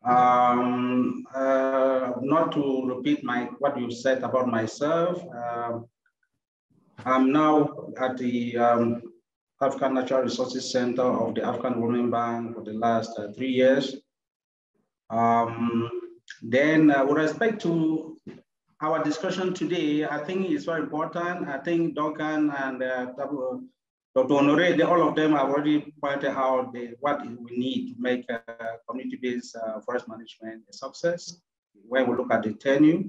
Um, uh, not to repeat my what you said about myself, uh, I'm now at the um, African Natural Resources Center of the African Women Bank for the last uh, three years. Um, then uh, with respect to our discussion today, I think is very important. I think Duncan and uh, Dr. Honore, they, all of them have already pointed out the, what we need to make uh, community-based uh, forest management a success. When we look at the tenure,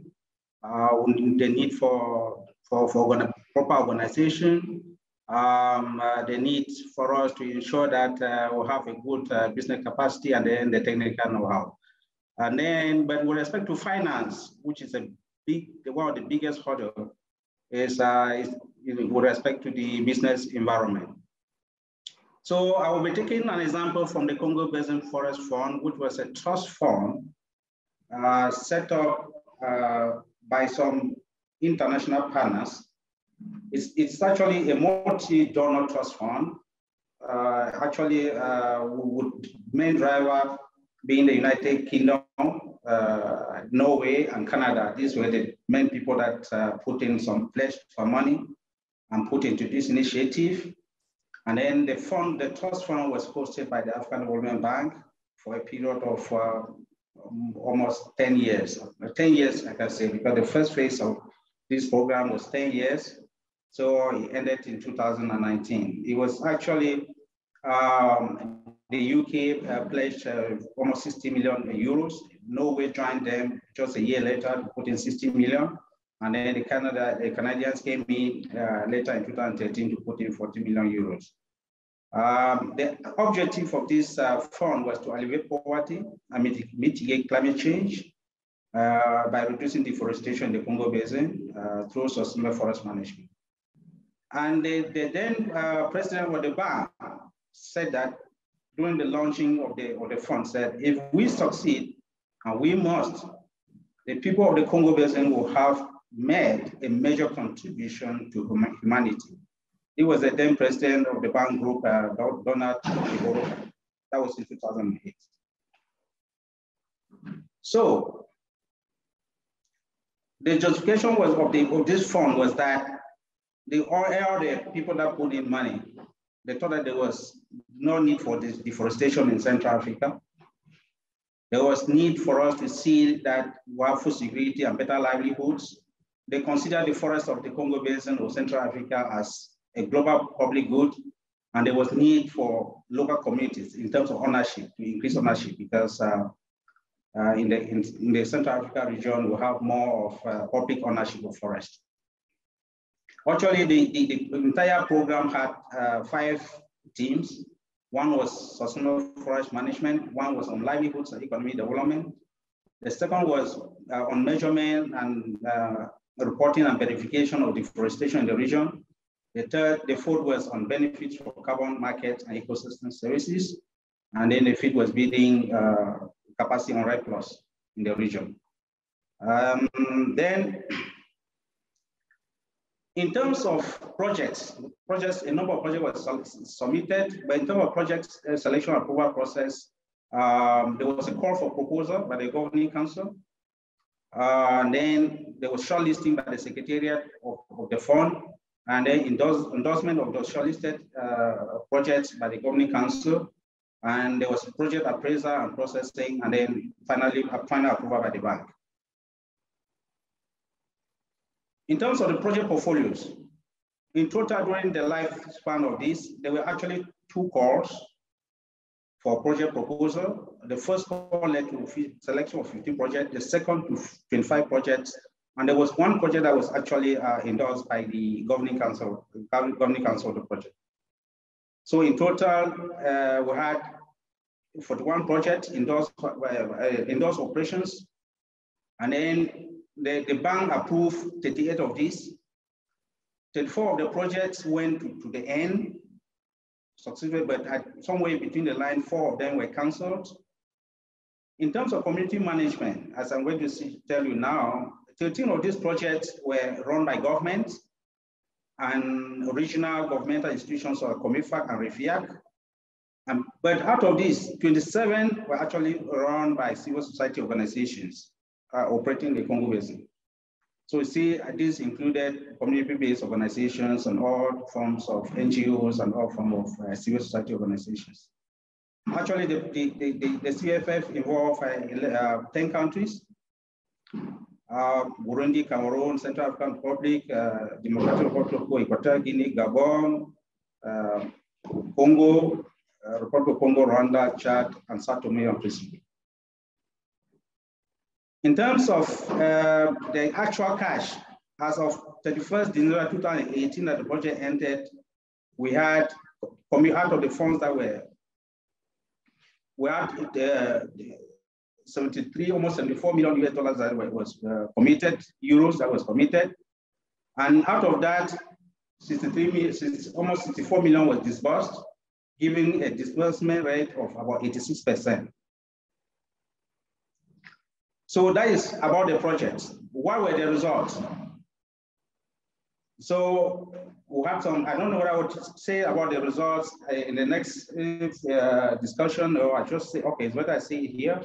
uh, the need for, for, for proper organization, um, uh, the need for us to ensure that uh, we have a good uh, business capacity and then the technical know-how. And then, but with respect to finance, which is a big, one of the biggest hurdle is, uh, is with respect to the business environment. So I will be taking an example from the Congo Basin Forest Fund, which was a trust fund uh, set up uh, by some international partners. It's, it's actually a multi-donor trust fund. Uh, actually, uh, would main driver being the United Kingdom, uh, Norway, and Canada. These were the main people that uh, put in some pledge for money and put into this initiative. And then the fund, the trust fund was hosted by the African Development Bank for a period of uh, almost 10 years. 10 years, I can say, because the first phase of this program was 10 years. So it ended in 2019. It was actually, um, the UK uh, pledged uh, almost 60 million euros. Norway joined them just a year later to put in 60 million. And then the, Canada, the Canadians came in uh, later in 2013 to put in 40 million euros. Um, the objective of this uh, fund was to alleviate poverty and mitigate climate change uh, by reducing deforestation in the Congo Basin uh, through sustainable forest management. And the, the then uh, president of the bank said that during the launching of the, of the fund said, if we succeed, and we must, the people of the Congo Basin will have made a major contribution to humanity. He was the then president of the bank group, uh, Donald That was in 2008. So the justification was of, the, of this fund was that the all the people that put in money, they thought that there was no need for this deforestation in Central Africa. There was need for us to see that we have food security and better livelihoods they consider the forests of the Congo Basin or Central Africa as a global public good, and there was need for local communities in terms of ownership to increase ownership because uh, uh, in, the, in, in, the Central Africa region, we have more of uh, public ownership of forest. Actually, the, the, the entire program had uh, five teams. One was sustainable forest management, one was on livelihoods and economic development. The second was uh, on measurement and uh, reporting and verification of deforestation in the region. The third, the fourth was on benefits for carbon market and ecosystem services. And then the fifth was building uh, capacity on REDD Plus in the region. Um, then in terms of projects, projects, a number of projects were submitted, but in terms of project uh, selection approval process, um, there was a call for proposal by the governing council uh, and then there was shortlisting by the Secretariat of, of the fund, and then endorse, endorsement of those shortlisted uh, projects by the Governing Council, and there was project appraisal and processing, and then finally final approval by the bank. In terms of the project portfolios, in total during the lifespan of this, there were actually two calls for project proposal. The first call led to selection of 15 projects, the second to 25 projects. And there was one project that was actually uh, endorsed by the governing council, governing council of the project. So in total, uh, we had 41 projects endorsed, uh, uh, endorsed operations. And then the, the bank approved 38 of these. 34 of the projects went to, to the end succeeded, but at somewhere between the line, four of them were canceled. In terms of community management, as I'm going to see, tell you now, 13 of these projects were run by government and regional governmental institutions like COMIFAC and RIFFEAC. Um, but out of these, 27 were actually run by civil society organizations operating the Congo Basin. So you see, uh, this included community-based organizations and all forms of NGOs and all forms of uh, civil society organizations. Actually, the, the, the, the CFF involved uh, uh, 10 countries, uh, Burundi, Cameroon, Central African Republic, uh, Democratic Republic of Equatorial Guinea, Gabon, Congo, Republic of Congo, Rwanda, Chad, and South Tome and Principe. In terms of uh, the actual cash, as of 31st December 2018 that the project ended, we had coming out of the funds that were, we had uh, 73, almost 74 million US dollars that was uh, committed, euros that was committed. And out of that, 63, almost 64 million was disbursed, giving a disbursement rate of about 86%. So that is about the project. What were the results? So we have some, I don't know what I would say about the results uh, in the next uh, discussion, or I just say, okay, it's what I see here.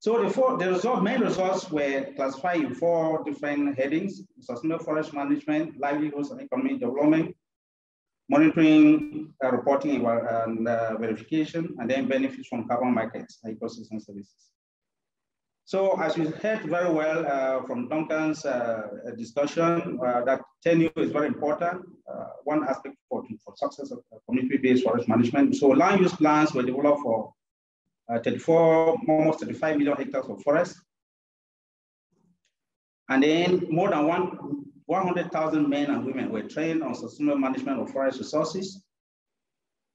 So the, four, the result, main results were classified in four different headings, sustainable forest management, livelihoods and economic development, monitoring, uh, reporting and uh, verification, and then benefits from carbon markets, ecosystem services. So as you heard very well uh, from Duncan's uh, discussion, uh, that tenure is very important. Uh, one aspect for, for success of community-based forest management. So land use plans were developed for uh, 34, almost 35 million hectares of forest. And then more than one, 100,000 men and women were trained on sustainable management of forest resources.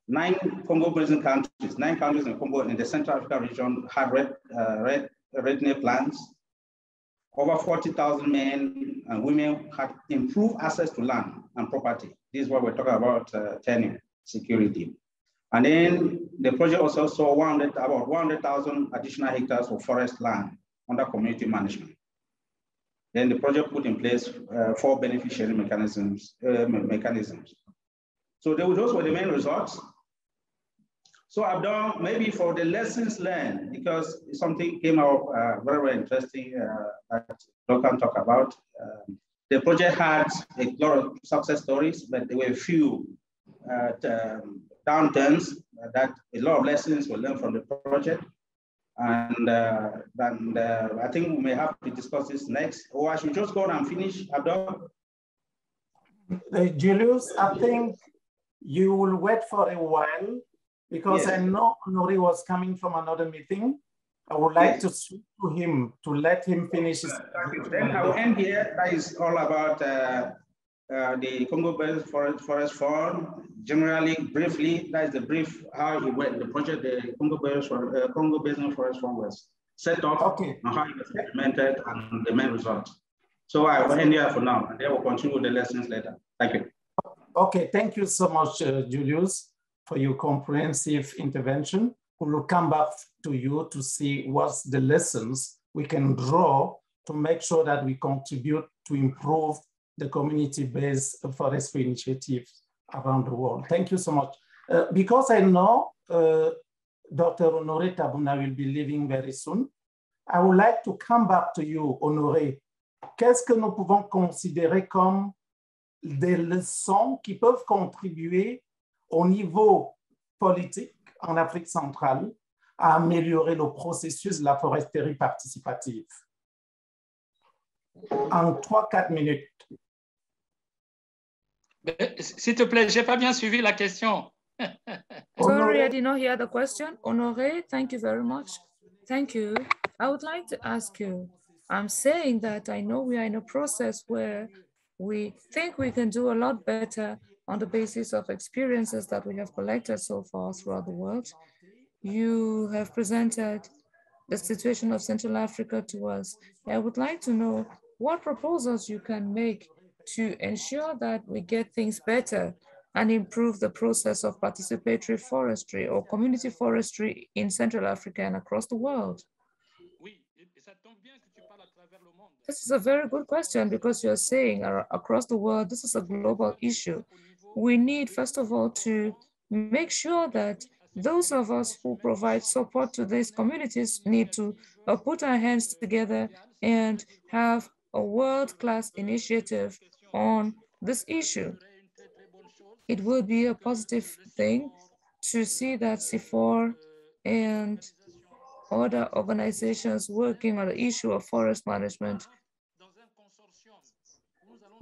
Nine Congo Basin countries, nine countries in Congo in the Central Africa region had red, uh, red readiness plans. Over 40,000 men and women had improved access to land and property. This is what we're talking about uh, tenure, security. And then the project also saw 100, about 100,000 additional hectares of forest land under community management. Then the project put in place uh, four beneficiary mechanisms. Uh, mechanisms. So those were the main results. So I've done maybe for the lessons learned, because something came out uh, very, very interesting uh, that Duncan talk about. Um, the project had a lot of success stories, but there were a few uh, um, downturns that a lot of lessons were learned from the project. And, uh, and uh, I think we may have to discuss this next, or I should just go on and finish, Abdul. Uh, Julius, I think you will wait for a while because yes. I know Nori was coming from another meeting. I would like yes. to speak to him to let him finish his. Then I will end here. That is all about uh, uh, the Congo Basin Forest, Forest Fund. Generally, briefly, that is the brief how it went. The project, the Congo Basin, uh, Congo Basin Forest Fund was set up okay. and how it was implemented and the main results. So I will end here for now, and then we'll continue with the lessons later. Thank you. Okay, thank you so much, uh, Julius for your comprehensive intervention. We will come back to you to see what's the lessons we can draw to make sure that we contribute to improve the community-based forestry initiatives around the world. Thank you so much. Uh, because I know uh, Dr. Honoré Tabuna will be leaving very soon, I would like to come back to you, Honoré. Qu'est-ce que nous pouvons considérer comme des leçons qui peuvent contribuer au niveau politique en Afrique centrale à améliorer le processus de la foresterie participative. En 3-4 minutes. S'il te plaît, je n'ai pas bien suivi la question. Sorry, I did not hear the question. Honoré, thank you very much. Thank you. I would like to ask you, I'm saying that I know we are in a process where we think we can do a lot better on the basis of experiences that we have collected so far throughout the world. You have presented the situation of Central Africa to us. I would like to know what proposals you can make to ensure that we get things better and improve the process of participatory forestry or community forestry in Central Africa and across the world. This is a very good question because you're saying across the world, this is a global issue we need, first of all, to make sure that those of us who provide support to these communities need to uh, put our hands together and have a world-class initiative on this issue. It would be a positive thing to see that CIFOR and other organizations working on the issue of forest management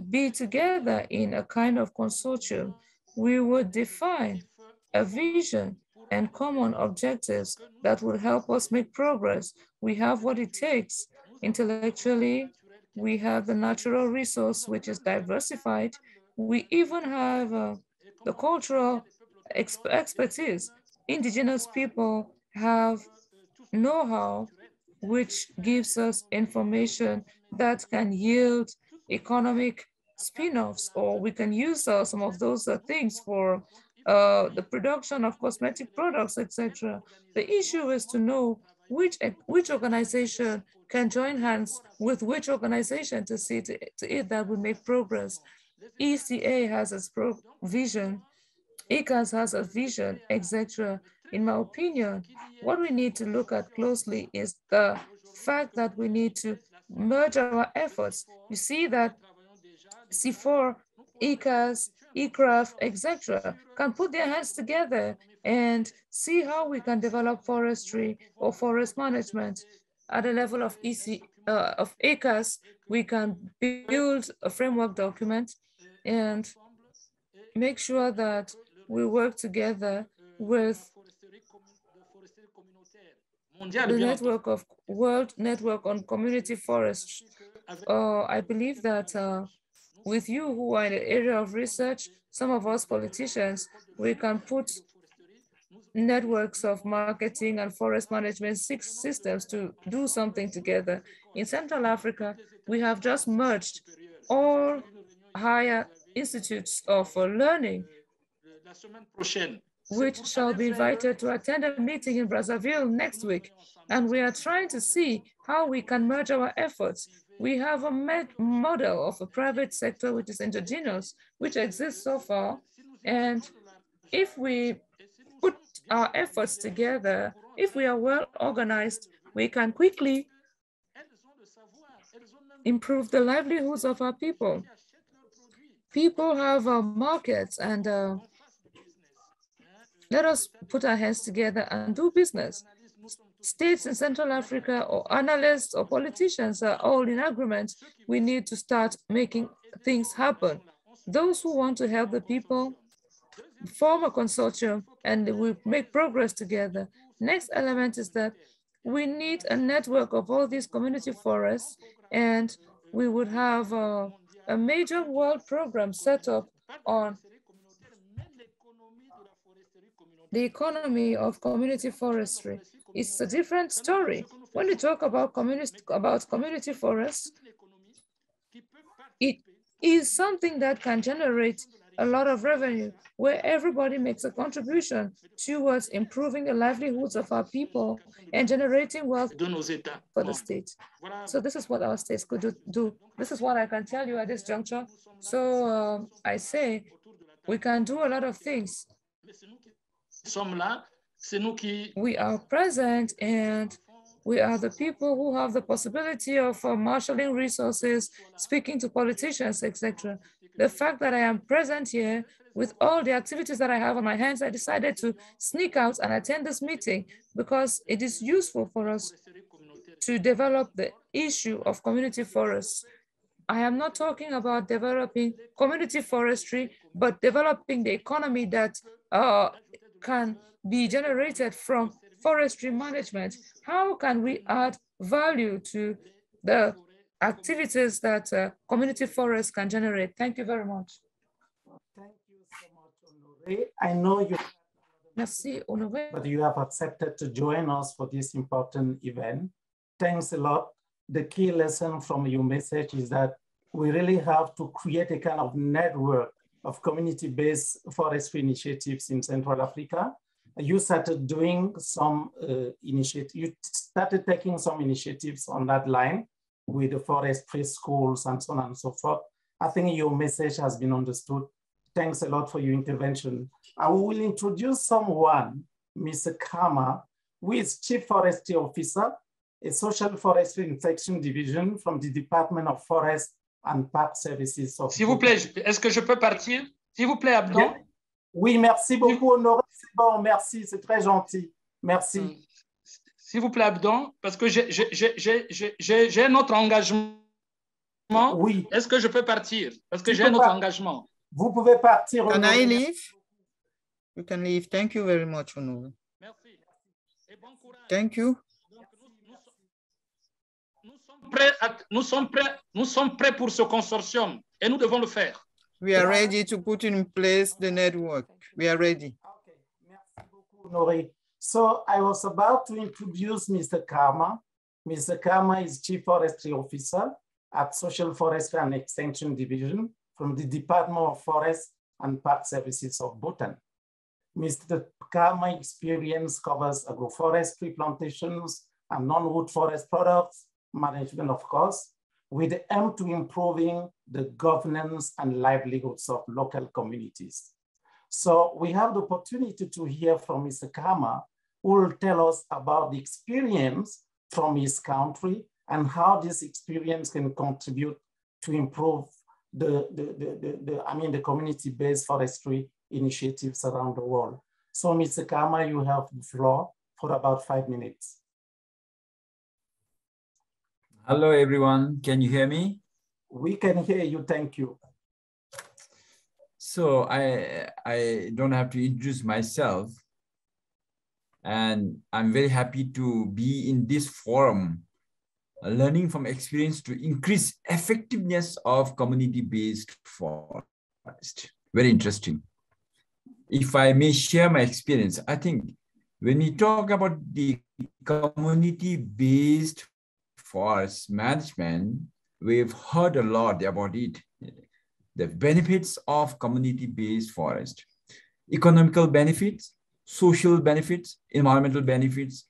be together in a kind of consortium, we would define a vision and common objectives that will help us make progress. We have what it takes intellectually. We have the natural resource, which is diversified. We even have uh, the cultural exp expertise. Indigenous people have know-how, which gives us information that can yield economic spin-offs, or we can use uh, some of those uh, things for uh, the production of cosmetic products, etc. The issue is to know which, which organization can join hands with which organization to see to, to it that we make progress. ECA has its pro vision, ECCAS has a vision, etc. In my opinion, what we need to look at closely is the fact that we need to merge our efforts. You see that CIFOR, ECCAS, ICRAF, etc., can put their hands together and see how we can develop forestry or forest management. At the level of EC, uh, of ECCAS, we can build a framework document and make sure that we work together with the network of World Network on Community Forests. Uh, I believe that uh, with you who are in the area of research, some of us politicians, we can put networks of marketing and forest management six systems to do something together. In Central Africa, we have just merged all higher institutes of uh, learning, which shall be invited to attend a meeting in Brazzaville next week. And we are trying to see how we can merge our efforts. We have a model of a private sector which is indigenous, which exists so far. And if we put our efforts together, if we are well organized, we can quickly improve the livelihoods of our people. People have uh, markets and uh, let us put our hands together and do business. States in Central Africa or analysts or politicians are all in agreement. We need to start making things happen. Those who want to help the people form a consortium and we make progress together. Next element is that we need a network of all these community forests and we would have uh, a major world program set up on the economy of community forestry. It's a different story. When we talk about community, about community forests, it is something that can generate a lot of revenue where everybody makes a contribution towards improving the livelihoods of our people and generating wealth for the state. So this is what our states could do. This is what I can tell you at this juncture. So uh, I say we can do a lot of things. We are present and we are the people who have the possibility of uh, marshaling resources, speaking to politicians, etc. The fact that I am present here with all the activities that I have on my hands, I decided to sneak out and attend this meeting because it is useful for us to develop the issue of community forests. I am not talking about developing community forestry, but developing the economy that uh, can be generated from forestry management. How can we add value to the activities that uh, community forests can generate? Thank you very much. Thank you so much, Honore. I know you, Merci, but you have accepted to join us for this important event. Thanks a lot. The key lesson from your message is that we really have to create a kind of network of community-based forestry initiatives in Central Africa. You started doing some uh, initiative, you started taking some initiatives on that line with the forestry schools and so on and so forth. I think your message has been understood Thanks a lot for your intervention. I will introduce someone, Mr. Karma, who is Chief Forestry Officer, a Social Forestry Inspection Division from the Department of Forest and Park Services. S'il vous plaît, est-ce que je peux partir? S'il vous plaît, Abdon. Oui, merci beaucoup, Honoré. C'est bon, merci, c'est très gentil. Merci. Hmm. S'il vous plaît, Abdon, parce que j'ai un autre engagement. Oui. Est-ce que je peux partir? Parce que j'ai un autre engagement. Vous pouvez partir. Can I leave? You can leave. Thank you very much, Honoré. Thank you. Nous sommes, prêts, nous sommes prêts pour ce consortium et nous devons le faire. We are ready to put in place the network. We are ready. Okay. Merci beaucoup, Honoré. So I was about to introduce Mr. Karma. Mr. Karma is Chief Forestry Officer at Social Forestry and Extension Division from the Department of Forest and Park Services of Bhutan. Mr. Karma experience covers agroforestry plantations, and non-wood forest products management, of course, with the aim to improving the governance and livelihoods of local communities. So we have the opportunity to hear from Mr. Karma, who will tell us about the experience from his country and how this experience can contribute to improve the, the, the, the, the I mean, the community-based forestry initiatives around the world. So Mr. Karma, you have the floor for about five minutes. Hello, everyone. Can you hear me? We can hear you. Thank you. So I, I don't have to introduce myself. And I'm very happy to be in this forum, learning from experience to increase effectiveness of community-based forest. Very interesting. If I may share my experience, I think when we talk about the community-based forest management, we've heard a lot about it. The benefits of community-based forest, economical benefits, social benefits, environmental benefits,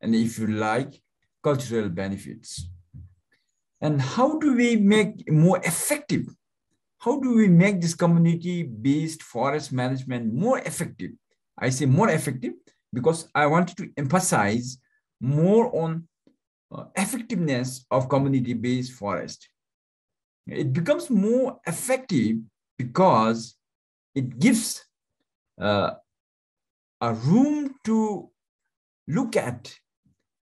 and if you like, cultural benefits. And how do we make more effective? How do we make this community-based forest management more effective? I say more effective because I wanted to emphasize more on effectiveness of community-based forest. It becomes more effective because it gives uh, a room to look at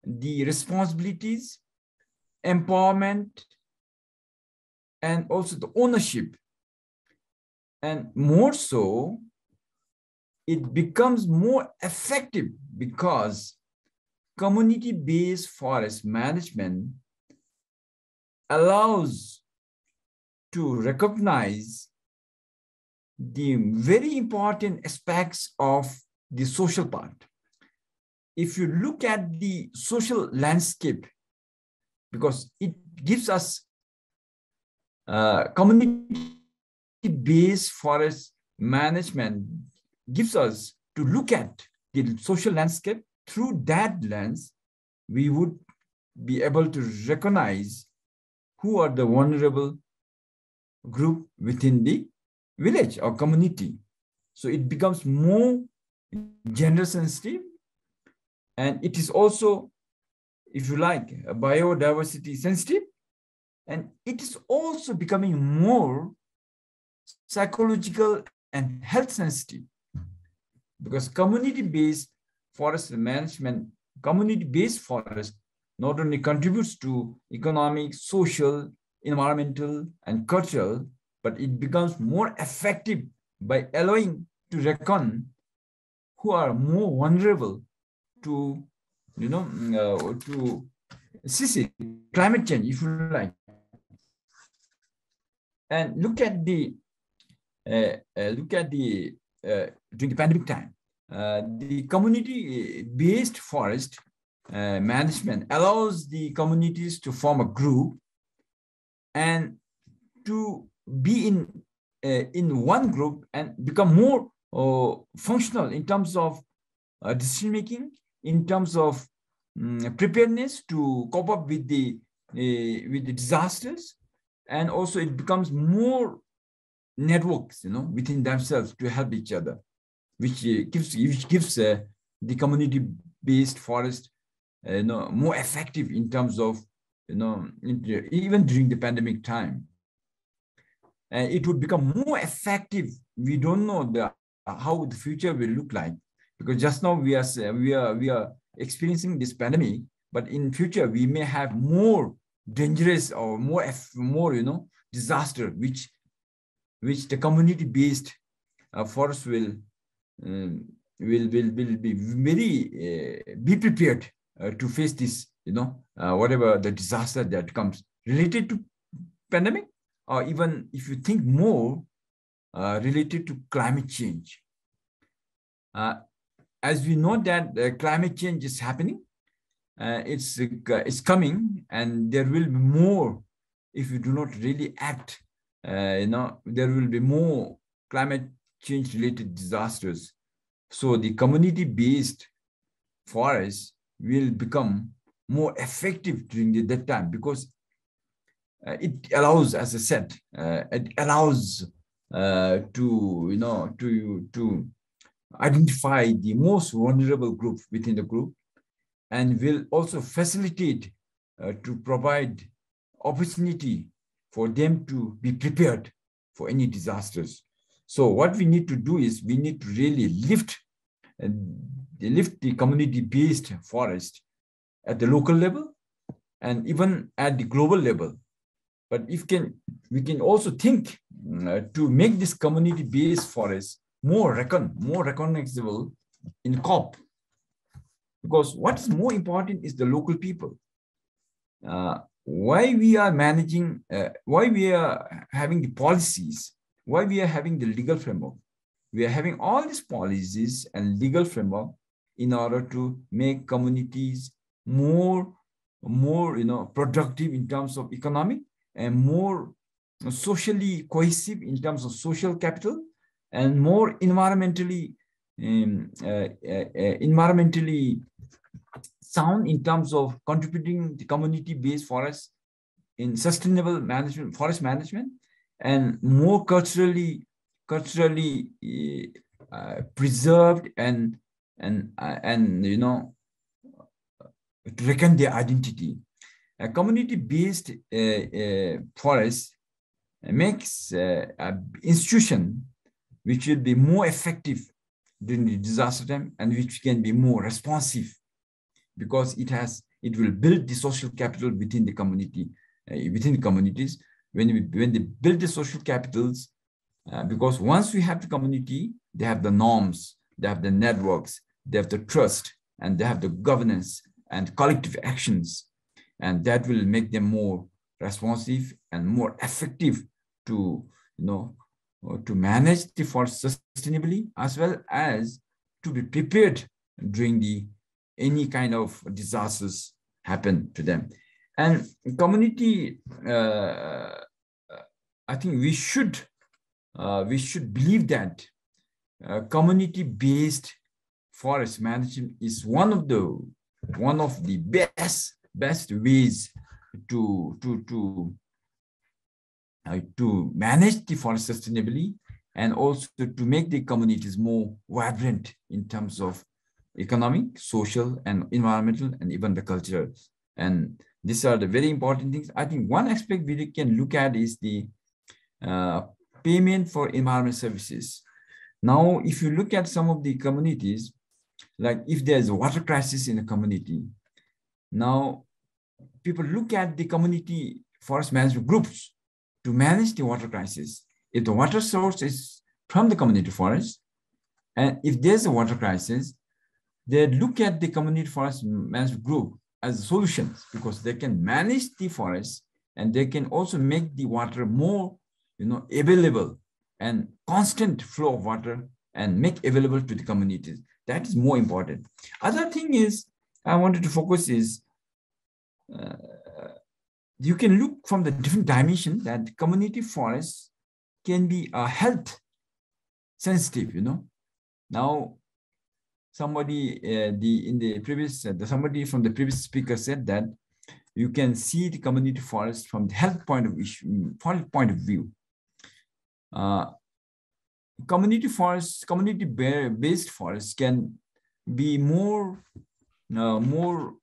the responsibilities, empowerment, and also the ownership. And more so, it becomes more effective because community-based forest management allows to recognize the very important aspects of the social part. If you look at the social landscape, because it gives us uh, community-based forest management gives us to look at the social landscape through that lens, we would be able to recognize who are the vulnerable group within the village or community. So it becomes more gender sensitive. And it is also, if you like, biodiversity sensitive. And it is also becoming more psychological and health sensitive because community-based forest management, community-based forest not only contributes to economic, social, environmental, and cultural, but it becomes more effective by allowing to reckon who are more vulnerable to, you know, uh, to CC, climate change, if you like. And look at the, uh, uh, look at the, uh, during the pandemic time, the community-based forest uh, management allows the communities to form a group and to be in uh, in one group and become more uh, functional in terms of uh, decision making, in terms of um, preparedness to cope up with the with the disasters, and also it becomes more networks, you know, within themselves to help each other which uh, gives which gives the community-based forest uh, you know more effective in terms of you know even during the pandemic time. And it would become more effective. We don't know the how the future will look like because just now we are we are we are experiencing this pandemic but in future we may have more dangerous or more more you know disaster which which the community based uh, forest will um, will will will be very uh, be prepared uh, to face this you know uh, whatever the disaster that comes related to pandemic or even if you think more uh, related to climate change. Uh, as we know that climate change is happening it's it's coming and there will be more if you do not really act you know there will be more climate change related disasters. So the community based forest will become more effective during the, that time because uh, it allows, as I said, uh, it allows uh, to you know to to identify the most vulnerable group within the group, and will also facilitate uh, to provide opportunity for them to be prepared for any disasters. So what we need to do is we need to really lift and lift the community-based forest at the local level and even at the global level. But if can we can also think uh, to make this community-based forest more reckon more recognizable in COP. Because what is more important is the local people. Uh, why we are managing, uh, why we are having the policies, why we are having the legal framework. We are having all these policies and legal framework in order to make communities more, more you know, productive in terms of economic and more socially cohesive in terms of social capital and more environmentally um, uh, uh, uh, environmentally sound in terms of contributing the community-based forest in sustainable management, forest management, and more culturally culturally uh, preserved and and uh, and you know to reckon their identity. A community-based uh, forest makes an institution which will be more effective during the disaster time and which can be more responsive because it has it will build the social capital within the community uh, within the communities when we when they build the social capitals uh, because once we have the community they have the norms they have the networks they have the trust and they have the governance and collective actions and that will make them more responsive and more effective to you know to manage the forest sustainably as well as to be prepared during the any kind of disasters happen to them. And community, uh, I think we should uh, we should believe that uh, community-based forest management is one of the one of the best best ways to to to uh, to manage the forest sustainably and also to make the communities more vibrant in terms of economic, social, and environmental, and even the cultural. And these are the very important things. I think one aspect we can look at is the uh, payment for environment services. Now, if you look at some of the communities, like if there's a water crisis in a community, now people look at the community forest management groups to manage the water crisis. If the water source is from the community forest, and if there's a water crisis, they look at the community forest management group as solutions because they can manage the forest and they can also make the water more you know, available and constant flow of water and make available to the communities. That is more important. Other thing is I wanted to focus is uh, you can look from the different dimension that community forests can be a health sensitive, you know. Now, somebody uh, the in the previous uh, somebody from the previous speaker said that you can see the community forest from the health point of view, point of view. Uh, community forests, community based forests can be more, uh, more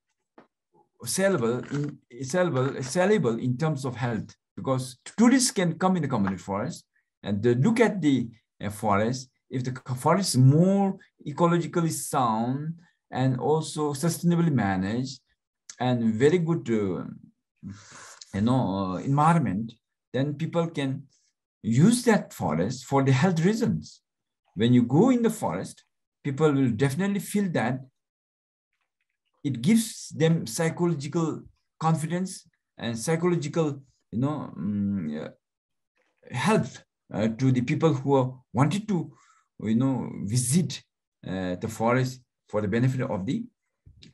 sellable in sellable, sellable in terms of health because tourists can come in the community forest and look at the uh, forest. If the forest is more ecologically sound and also sustainably managed and very good, uh, you know, uh, environment, then people can use that forest for the health reasons. When you go in the forest, people will definitely feel that it gives them psychological confidence and psychological, you know, um, help uh, to the people who are wanted to, you know, visit uh, the forest for the benefit of the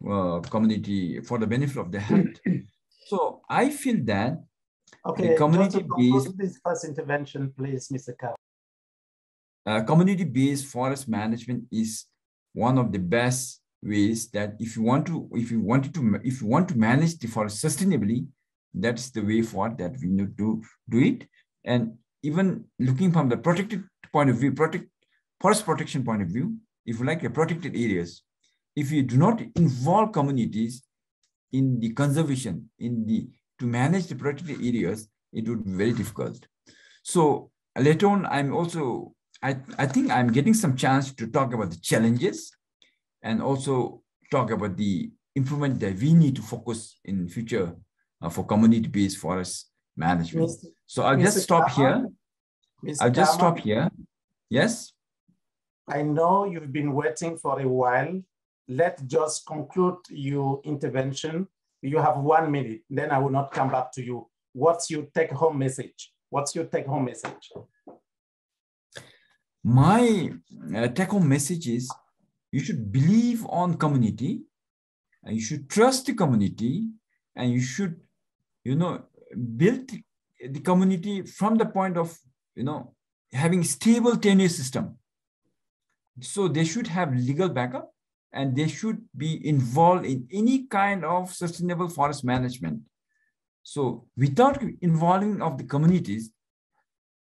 uh, community, for the benefit of the health. so I feel that okay, community-based this first intervention, please, Mr. Kaur. Uh, community-based forest management is one of the best ways that if you want to, if you wanted to, if you want to manage the forest sustainably, that's the way forward that we need to do it. And even looking from the protected point of view, protect forest protection point of view, if you like protected areas, if you do not involve communities in the conservation, in the to manage the protected areas, it would be very difficult. So later on, I'm also, I, I think I'm getting some chance to talk about the challenges and also talk about the improvement that we need to focus in future uh, for community-based forest management. Mr. So I'll Mr. just stop Karma, here. Mr. I'll just Karma, stop here. Yes? I know you've been waiting for a while. Let's just conclude your intervention. You have one minute, then I will not come back to you. What's your take-home message? What's your take-home message? My uh, take-home message is you should believe on community and you should trust the community and you should you know build the community from the point of you know having stable tenure system so they should have legal backup and they should be involved in any kind of sustainable forest management. So without involving of the communities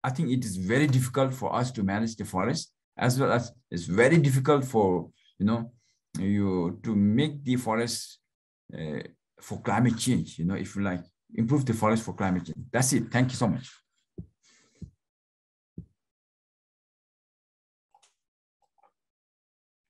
i think it is very difficult for us to manage the forest as well as it's very difficult for you know you to make the forest uh, for climate change you know if you like improve the forest for climate change. That's it. Thank you so much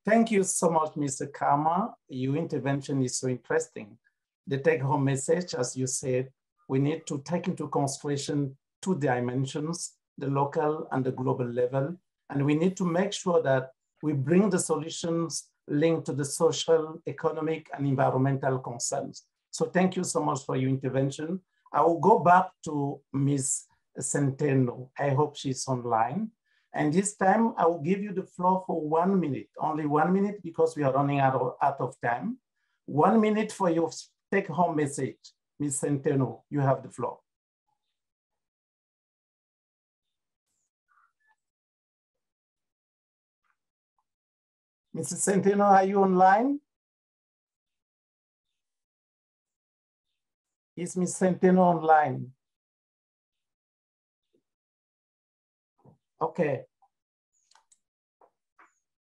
Thank you so much, Mr. Karma. Your intervention is so interesting. The take-home message, as you said, we need to take into consideration two dimensions, the local and the global level. And we need to make sure that we bring the solutions linked to the social, economic, and environmental concerns. So thank you so much for your intervention. I will go back to Ms. Centeno. I hope she's online. And this time I will give you the floor for one minute, only one minute because we are running out of, out of time. One minute for your take home message. Ms. Centeno, you have the floor. Mrs. Centeno, are you online? Is Ms. Centeno online? Okay.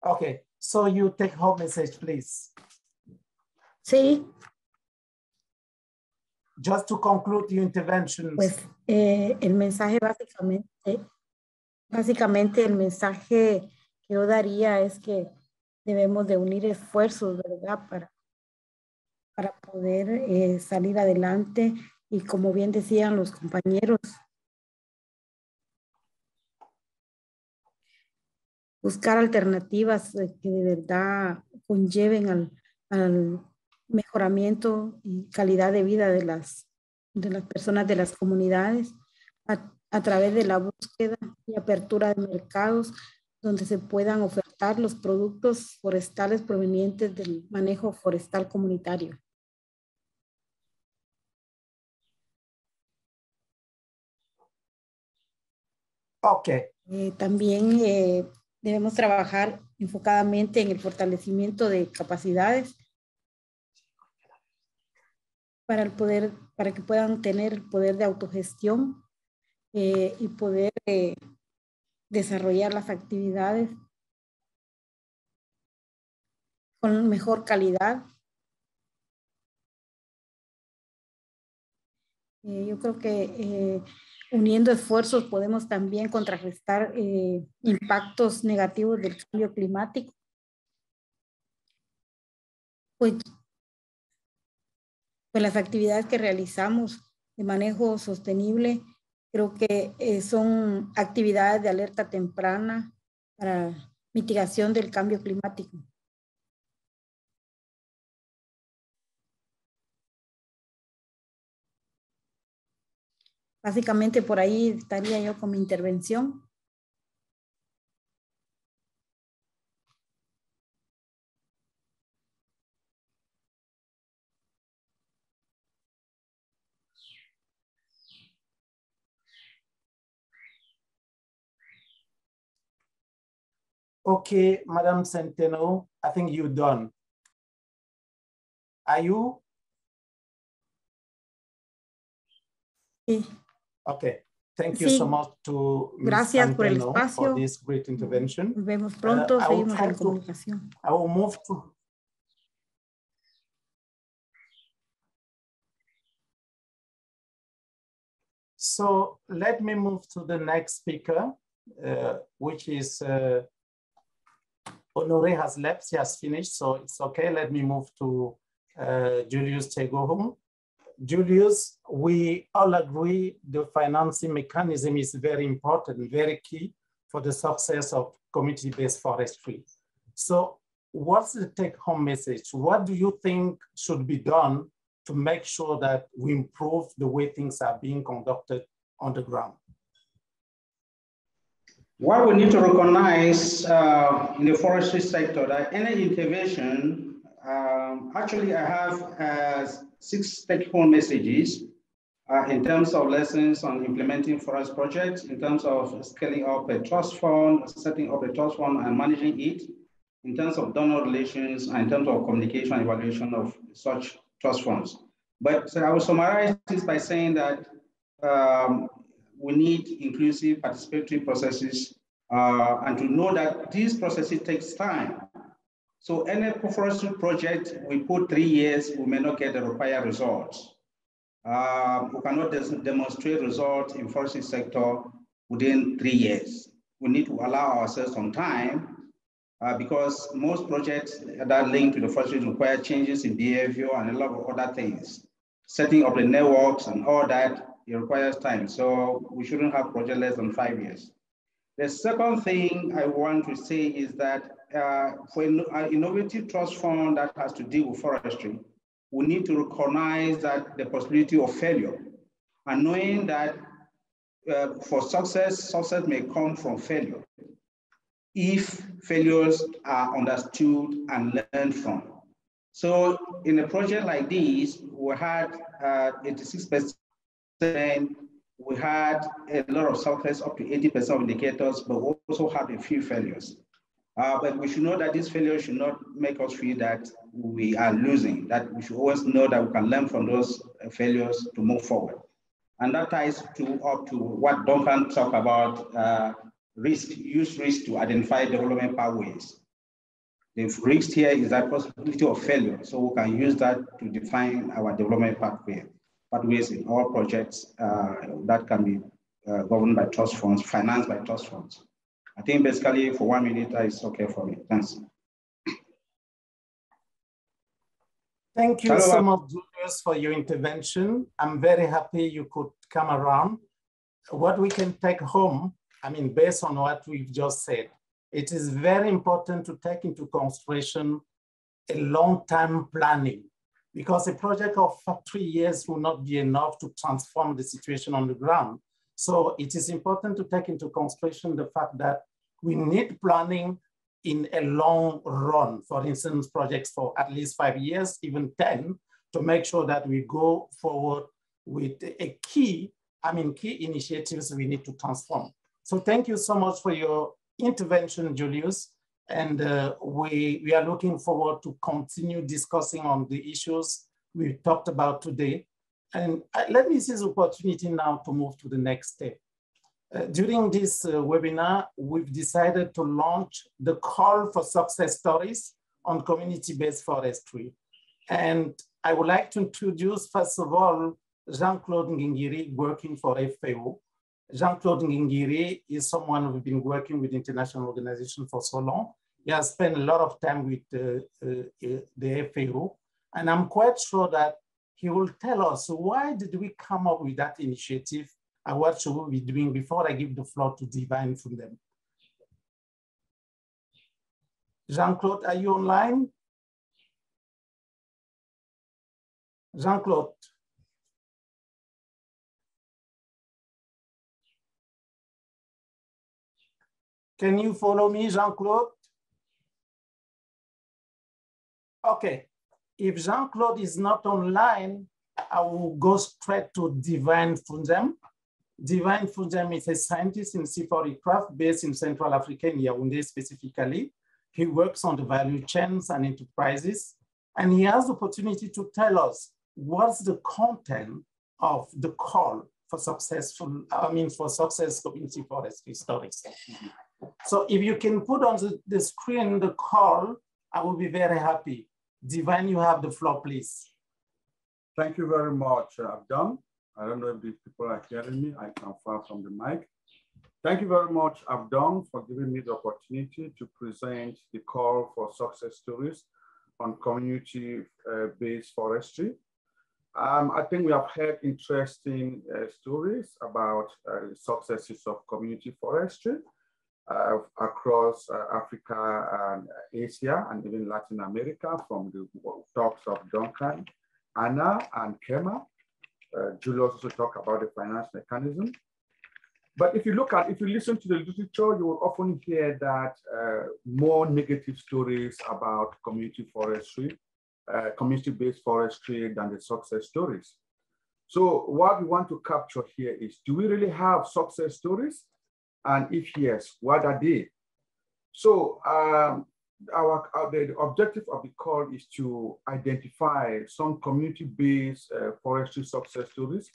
Okay, so you take home message, please. Sí. Just to conclude your intervention. Pues eh, el mensaje básicamente, básicamente el mensaje que yo daría es que debemos de unir esfuerzos, ¿verdad? Para, para poder eh, salir adelante y como bien decían los compañeros, buscar alternativas que de verdad conlleven al, al mejoramiento y calidad de vida de las, de las personas de las comunidades a, a través de la búsqueda y apertura de mercados donde se puedan ofertar los productos forestales provenientes del manejo forestal comunitario. Ok. Eh, también eh, debemos trabajar enfocadamente en el fortalecimiento de capacidades para el poder, para que puedan tener poder de autogestión eh, y poder eh, desarrollar las actividades con mejor calidad. Eh, yo creo que uniendo esfuerzos podemos también contrarrestar eh, impactos negativos del cambio climático. Pues, pues las actividades que realizamos de manejo sostenible creo que eh, son actividades de alerta temprana para mitigación del cambio climático. Básicamente por ahí estaría yo con mi intervención. Okay, Madam Centeno, I think you're done. Are you? Sí. Okay. Thank you Sí. so much to Ms. Gracias por el espacio. for this great intervention. Nos vemos Uh, pronto, I will seguimos en comunicación. I will move to. So let me move to the next speaker, uh, which is uh, Honore has left, she has finished, so it's okay. Let me move to uh, Julius Tieguhong. Julius, we all agree the financing mechanism is very important, very key for the success of community-based forestry. So what's the take-home message? What do you think should be done to make sure that we improve the way things are being conducted on the ground? What we need to recognize uh, in the forestry sector that any intervention, um, actually I have uh, six take-home messages uh, in terms of lessons on implementing forest projects, in terms of scaling up a trust fund, setting up a trust fund and managing it, in terms of donor relations, and in terms of communication and evaluation of such trust funds. But so I will summarize this by saying that um, we need inclusive participatory processes uh, and to know that these processes takes time. So any forestry project, we put three years, we may not get the required results. Uh, we cannot demonstrate results in forestry sector within three years. We need to allow ourselves some time uh, because most projects that link to the forestry require changes in behavior and a lot of other things. Setting up the networks and all that, it requires time. So we shouldn't have project less than five years. The second thing I want to say is that uh, for an innovative trust fund that has to deal with forestry, we need to recognize that the possibility of failure and knowing that uh, for success, success may come from failure if failures are understood and learned from. So in a project like this, we had 86%, we had a lot of success, up to 80% of indicators, but we also had a few failures. Uh, but we should know that these failures should not make us feel that we are losing, that we should always know that we can learn from those failures to move forward. And that ties to up to what Duncan talked about, uh, risk, use risk to identify development pathways. The risk here is that possibility of failure. So we can use that to define our development pathway, pathways in all projects uh, that can be uh, governed by trust funds, financed by trust funds. I think basically for one minute, that is okay for me. Thanks. Thank you Hello, so uh, much, Julius, for your intervention. I'm very happy you could come around. What we can take home, I mean, based on what we've just said, it is very important to take into consideration a long-term planning because a project of three years will not be enough to transform the situation on the ground. So it is important to take into consideration the fact that we need planning in a long run, for instance, projects for at least five years, even 10, to make sure that we go forward with a key, I mean, key initiatives we need to transform. So thank you so much for your intervention, Julius. And uh, we, we are looking forward to continue discussing on the issues we talked about today. And uh, let me seize opportunity now to move to the next step. Uh, during this uh, webinar, we've decided to launch the call for success stories on community-based forestry. And I would like to introduce, first of all, Jean-Claude Nguinguiri working for FAO. Jean-Claude Nguinguiri is someone we've been working with international organization for so long. He has spent a lot of time with uh, uh, the FAO. And I'm quite sure that he will tell us why did we come up with that initiative and what should we be doing before I give the floor to Divine from them. Jean-Claude, are you online? Jean-Claude. Can you follow me, Jean-Claude? Okay, if Jean-Claude is not online, I will go straight to Divine Foundjem. Divine Foundjem is a scientist in CIFOR-ICRAF based in Central Africa, in Yaoundé specifically. He works on the value chains and enterprises. And he has the opportunity to tell us what's the content of the call for successful, I mean, for success community forestry stories. So if you can put on the, the screen the call, I will be very happy. Divine, you have the floor, please. Thank you very much, Abdon. I don't know if these people are hearing me. I can far from the mic. Thank you very much, Abdon, for giving me the opportunity to present the call for success stories on community-based uh, forestry. Um, I think we have heard interesting uh, stories about uh, successes of community forestry uh, across uh, Africa and Asia and even Latin America from the talks of Duncan, Anna, and Karma. Uh, Julius also talked about the finance mechanism. But if you look at, if you listen to the literature, you will often hear that uh, more negative stories about community forestry uh, community-based forestry than the success stories. So what we want to capture here is, do we really have success stories? And if yes, what are they? So um, our, our, the objective of the call is to identify some community-based uh, forestry success stories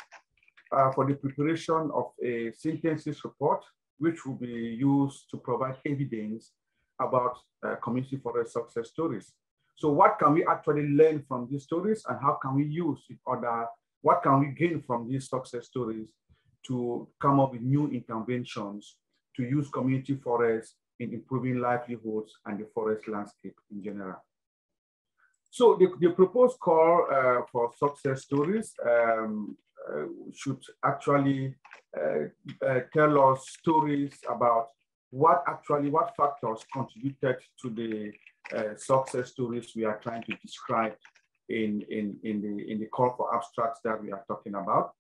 uh, for the preparation of a synthesis report, which will be used to provide evidence about uh, community forest success stories. So what can we actually learn from these stories and how can we use it other, what can we gain from these success stories to come up with new interventions to use community forests in improving livelihoods and the forest landscape in general. So the, the proposed call uh, for success stories um, uh, should actually uh, uh tell us stories about what actually, what factors contributed to the uh, success stories we are trying to describe in, in, in, the, in the call for abstracts that we are talking about.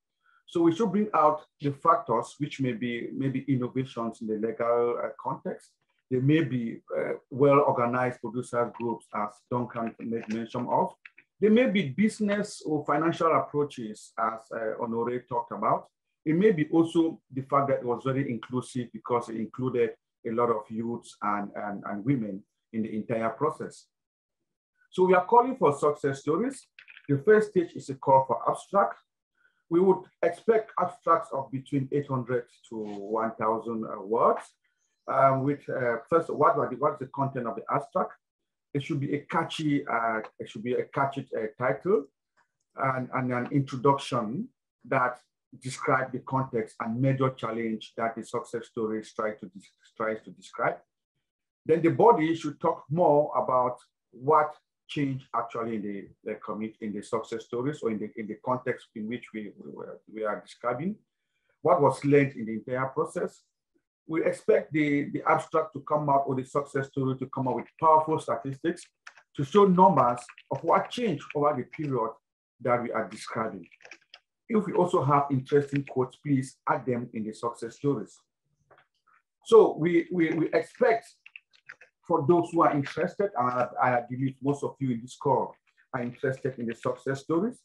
So we should bring out the factors which may be maybe innovations in the legal uh, context. There may be uh, well-organized producer groups as Duncan made mention of. There may be business or financial approaches as uh, Honore talked about. It may be also the fact that it was very inclusive because it included a lot of youths and, and, and women in the entire process. So we are calling for success stories. The first stage is a call for abstract. We would expect abstracts of between 800 to 1,000 uh, words. Um, which uh, first, what, the, what is the content of the abstract? It should be a catchy, uh, it should be a catchy uh, title and, and an introduction that describe the context and major challenge that the success story tries to, tries to describe. Then the body should talk more about what changed actually in the, the commit in the success stories or in the in the context in which we, we, were, we are describing, what was learned in the entire process. We expect the, the abstract to come out or the success story to come out with powerful statistics to show numbers of what changed over the period that we are describing. If we also have interesting quotes, please add them in the success stories. So we, we, we expect for those who are interested, and I, I believe most of you in this call are interested in the success stories,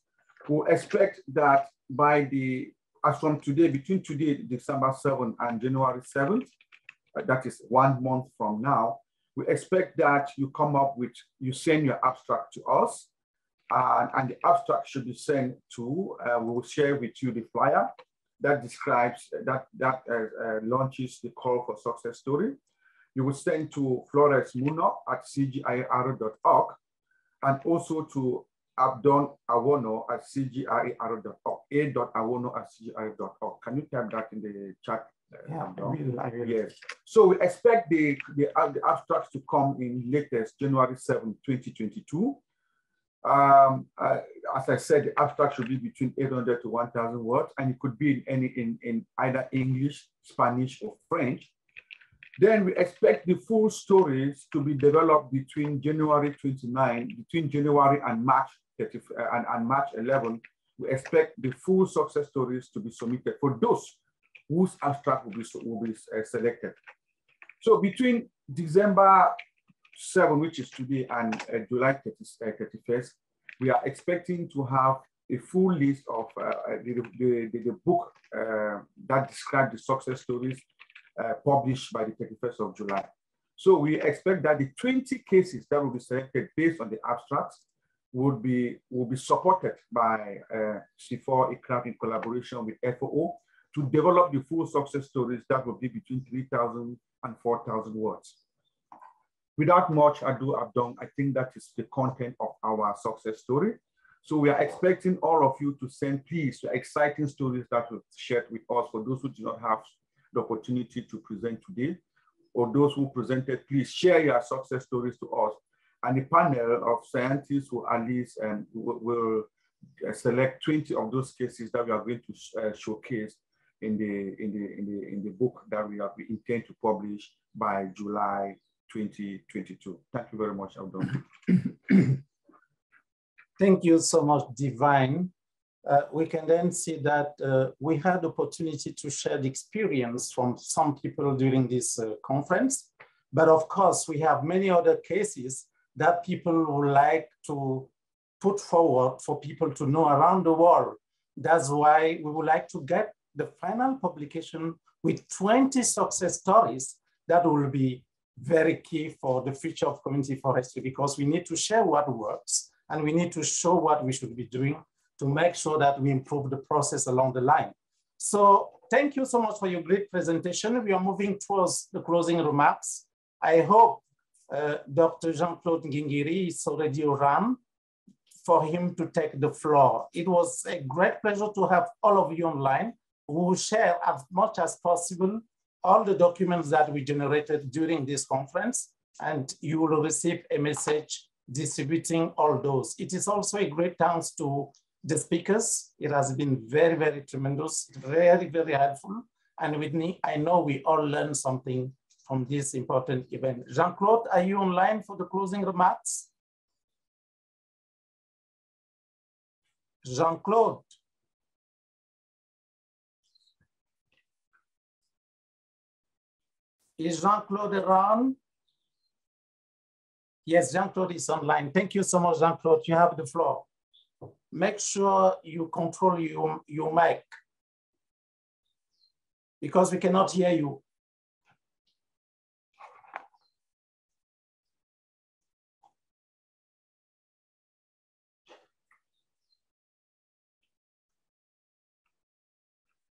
we expect that by the, as from today, between today, December 7th and January 7th, uh, that is one month from now, we expect that you come up with, you send your abstract to us, uh, and the abstract should be sent to, uh, we will share with you the flyer that describes, that, that uh, uh, launches the call for success story. You will send to Flores Muno at cgir.org and also to Abdon Awono at cgir.org, a.awono at cgir.org. Can you type that in the chat? Uh, yeah, I will, I will. Yes. So we expect the, the, uh, the abstracts to come in latest January 7, 2022. Um, uh, as I said, the abstract should be between 800 to 1,000 words, and it could be in any in, in either English, Spanish, or French. Then we expect the full stories to be developed between January 29, between January and March 30, uh, and, and March 11. We expect the full success stories to be submitted for those whose abstract will be, will be uh, selected. So between December 7, which is today, and uh, July 30, 31st, uh, we are expecting to have a full list of uh, uh, the, the, the, book that describes the success stories uh, published by the 31st of July. So we expect that the 20 cases that will be selected based on the abstracts would be will be supported by uh, CIFOR ICRAF in collaboration with FAO to develop the full success stories that will be between 3,000 and 4,000 words. Without much ado Abdon, I think that is the content of our success story. So we are expecting all of you to send, please, exciting stories that will share with us for those who do not have the opportunity to present today, or those who presented, please share your success stories to us. And a panel of scientists will at least and will uh, select 20 of those cases that we are going to uh, showcase in the in the in the in the book that we have we intend to publish by July 2022. Thank you very much, Abdon. Thank you so much, Divine. Uh, we can then see that uh, we had opportunity to share the experience from some people during this uh, conference. But of course, we have many other cases that people would like to put forward for people to know around the world. That's why we would like to get the final publication with 20 success stories that will be very key for the future of community forestry because we need to share what works and we need to show what we should be doing to make sure that we improve the process along the line. So thank you so much for your great presentation. We are moving towards the closing remarks. I hope uh, Dr. Jean-Claude Nguinguiri is already around for him to take the floor. It was a great pleasure to have all of you online who share as much as possible all the documents that we generated during this conference, and you will receive a message distributing all those. It is also a great thanks to the speakers. It has been very, very tremendous, very, very helpful. And with me, I know we all learned something from this important event. Jean-Claude, are you online for the closing remarks? Jean-Claude. Is Jean-Claude around? Yes, Jean-Claude is online. Thank you so much, Jean-Claude. You have the floor. Make sure you control your, your mic because we cannot hear you.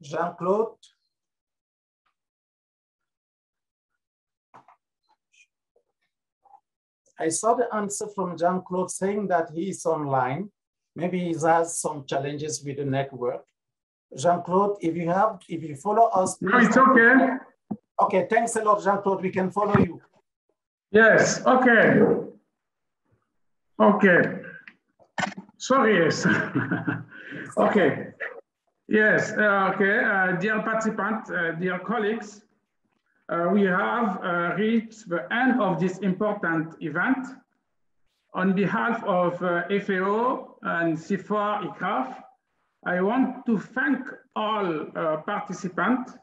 Jean-Claude. I saw the answer from Jean-Claude saying that he is online. Maybe he has some challenges with the network. Jean-Claude, if you have, if you follow us. No, it's okay. Okay, thanks a lot, Jean-Claude. We can follow you. Yes, okay. Okay. Sorry, yes. okay. Yes, uh, okay. Uh, dear participants, uh, dear colleagues, uh, we have uh, reached the end of this important event. On behalf of uh, FAO and CIFOR ICRAF, I want to thank all participants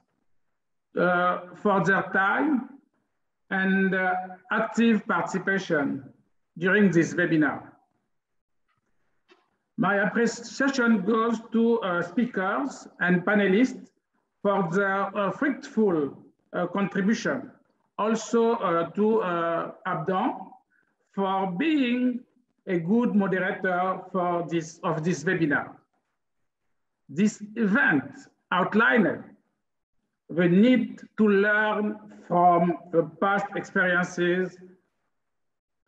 for their time and active participation during this webinar. My appreciation goes to speakers and panelists for their fruitful uh, contribution. Also uh, to uh, Abdon for being a good moderator for this, of this webinar. This event outlined the need to learn from the past experiences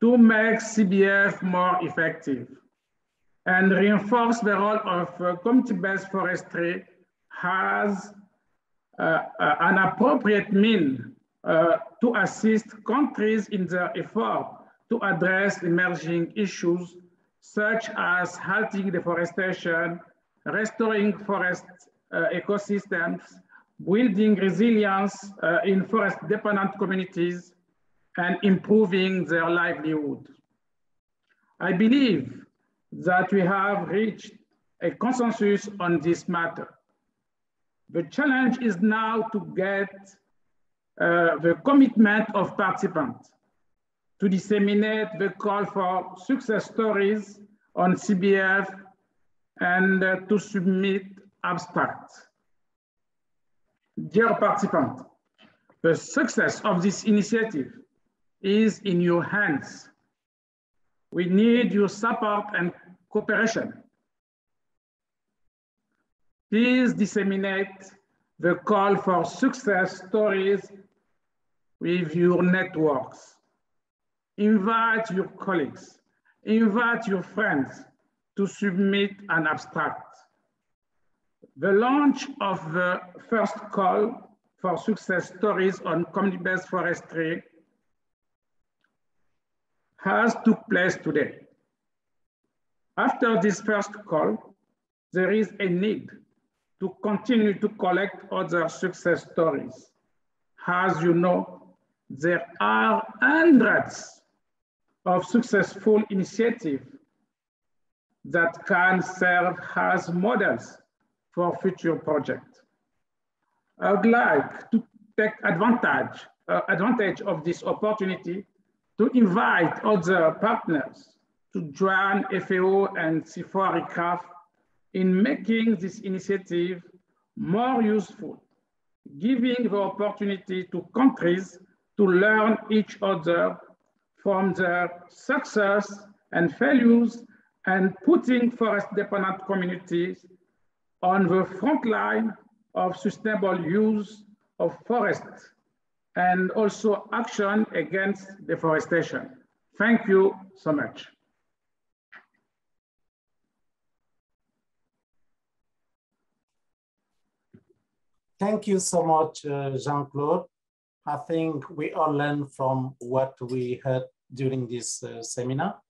to make CBF more effective and reinforce the role of uh, community-based forestry has uh, uh, an appropriate mean uh, to assist countries in their effort to address emerging issues such as halting deforestation, restoring forest ecosystems, building resilience in forest-dependent communities, and improving their livelihood. I believe that we have reached a consensus on this matter. The challenge is now to get uh, the commitment of participants to disseminate the call for success stories on CBF and uh, to submit abstracts. Dear participants, the success of this initiative is in your hands. We need your support and cooperation. Please disseminate the call for success stories with your networks. Invite your colleagues, invite your friends to submit an abstract. The launch of the first call for success stories on community-based forestry has took place today. After this first call, there is a need to continue to collect other success stories. As you know, there are hundreds of successful initiatives that can serve as models for future projects. I would like to take advantage, uh, advantage of this opportunity to invite other partners to join FAO and CIFOR in making this initiative more useful, giving the opportunity to countries to learn each other from their success and failures and putting forest-dependent communities on the front line of sustainable use of forests and also action against deforestation. Thank you so much. Thank you so much, uh, Jean-Claude. I think we all learned from what we heard during this uh, seminar.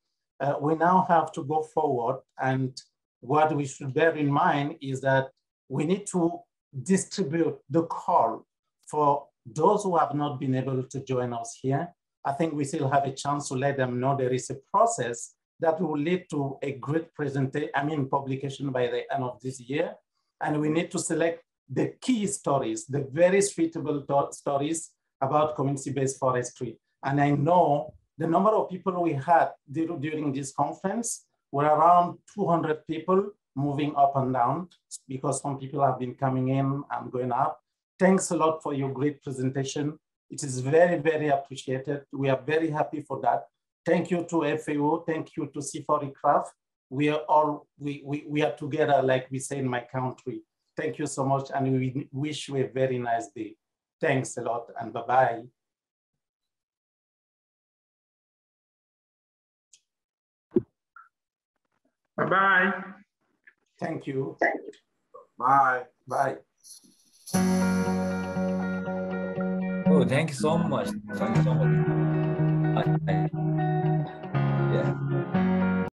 Uh, we now have to go forward and what we should bear in mind is that we need to distribute the call for those who have not been able to join us here. I think we still have a chance to let them know there is a process that will lead to a great presentation, I mean, publication by the end of this year. And we need to select the key stories, the very suitable stories about community-based forestry. And I know the number of people we had during this conference were around 200 people moving up and down because some people have been coming in and going up. Thanks a lot for your great presentation. It is very, very appreciated. We are very happy for that. Thank you to FAO. Thank you to CIFOR-ICRAF. We are all, we, we, we are together, like we say in my country. Thank you so much. And we wish you a very nice day. Thanks a lot and bye-bye. Bye-bye. Thank you. Thank you. Bye. Bye. Oh, thank you so much. Thank you so much. Bye.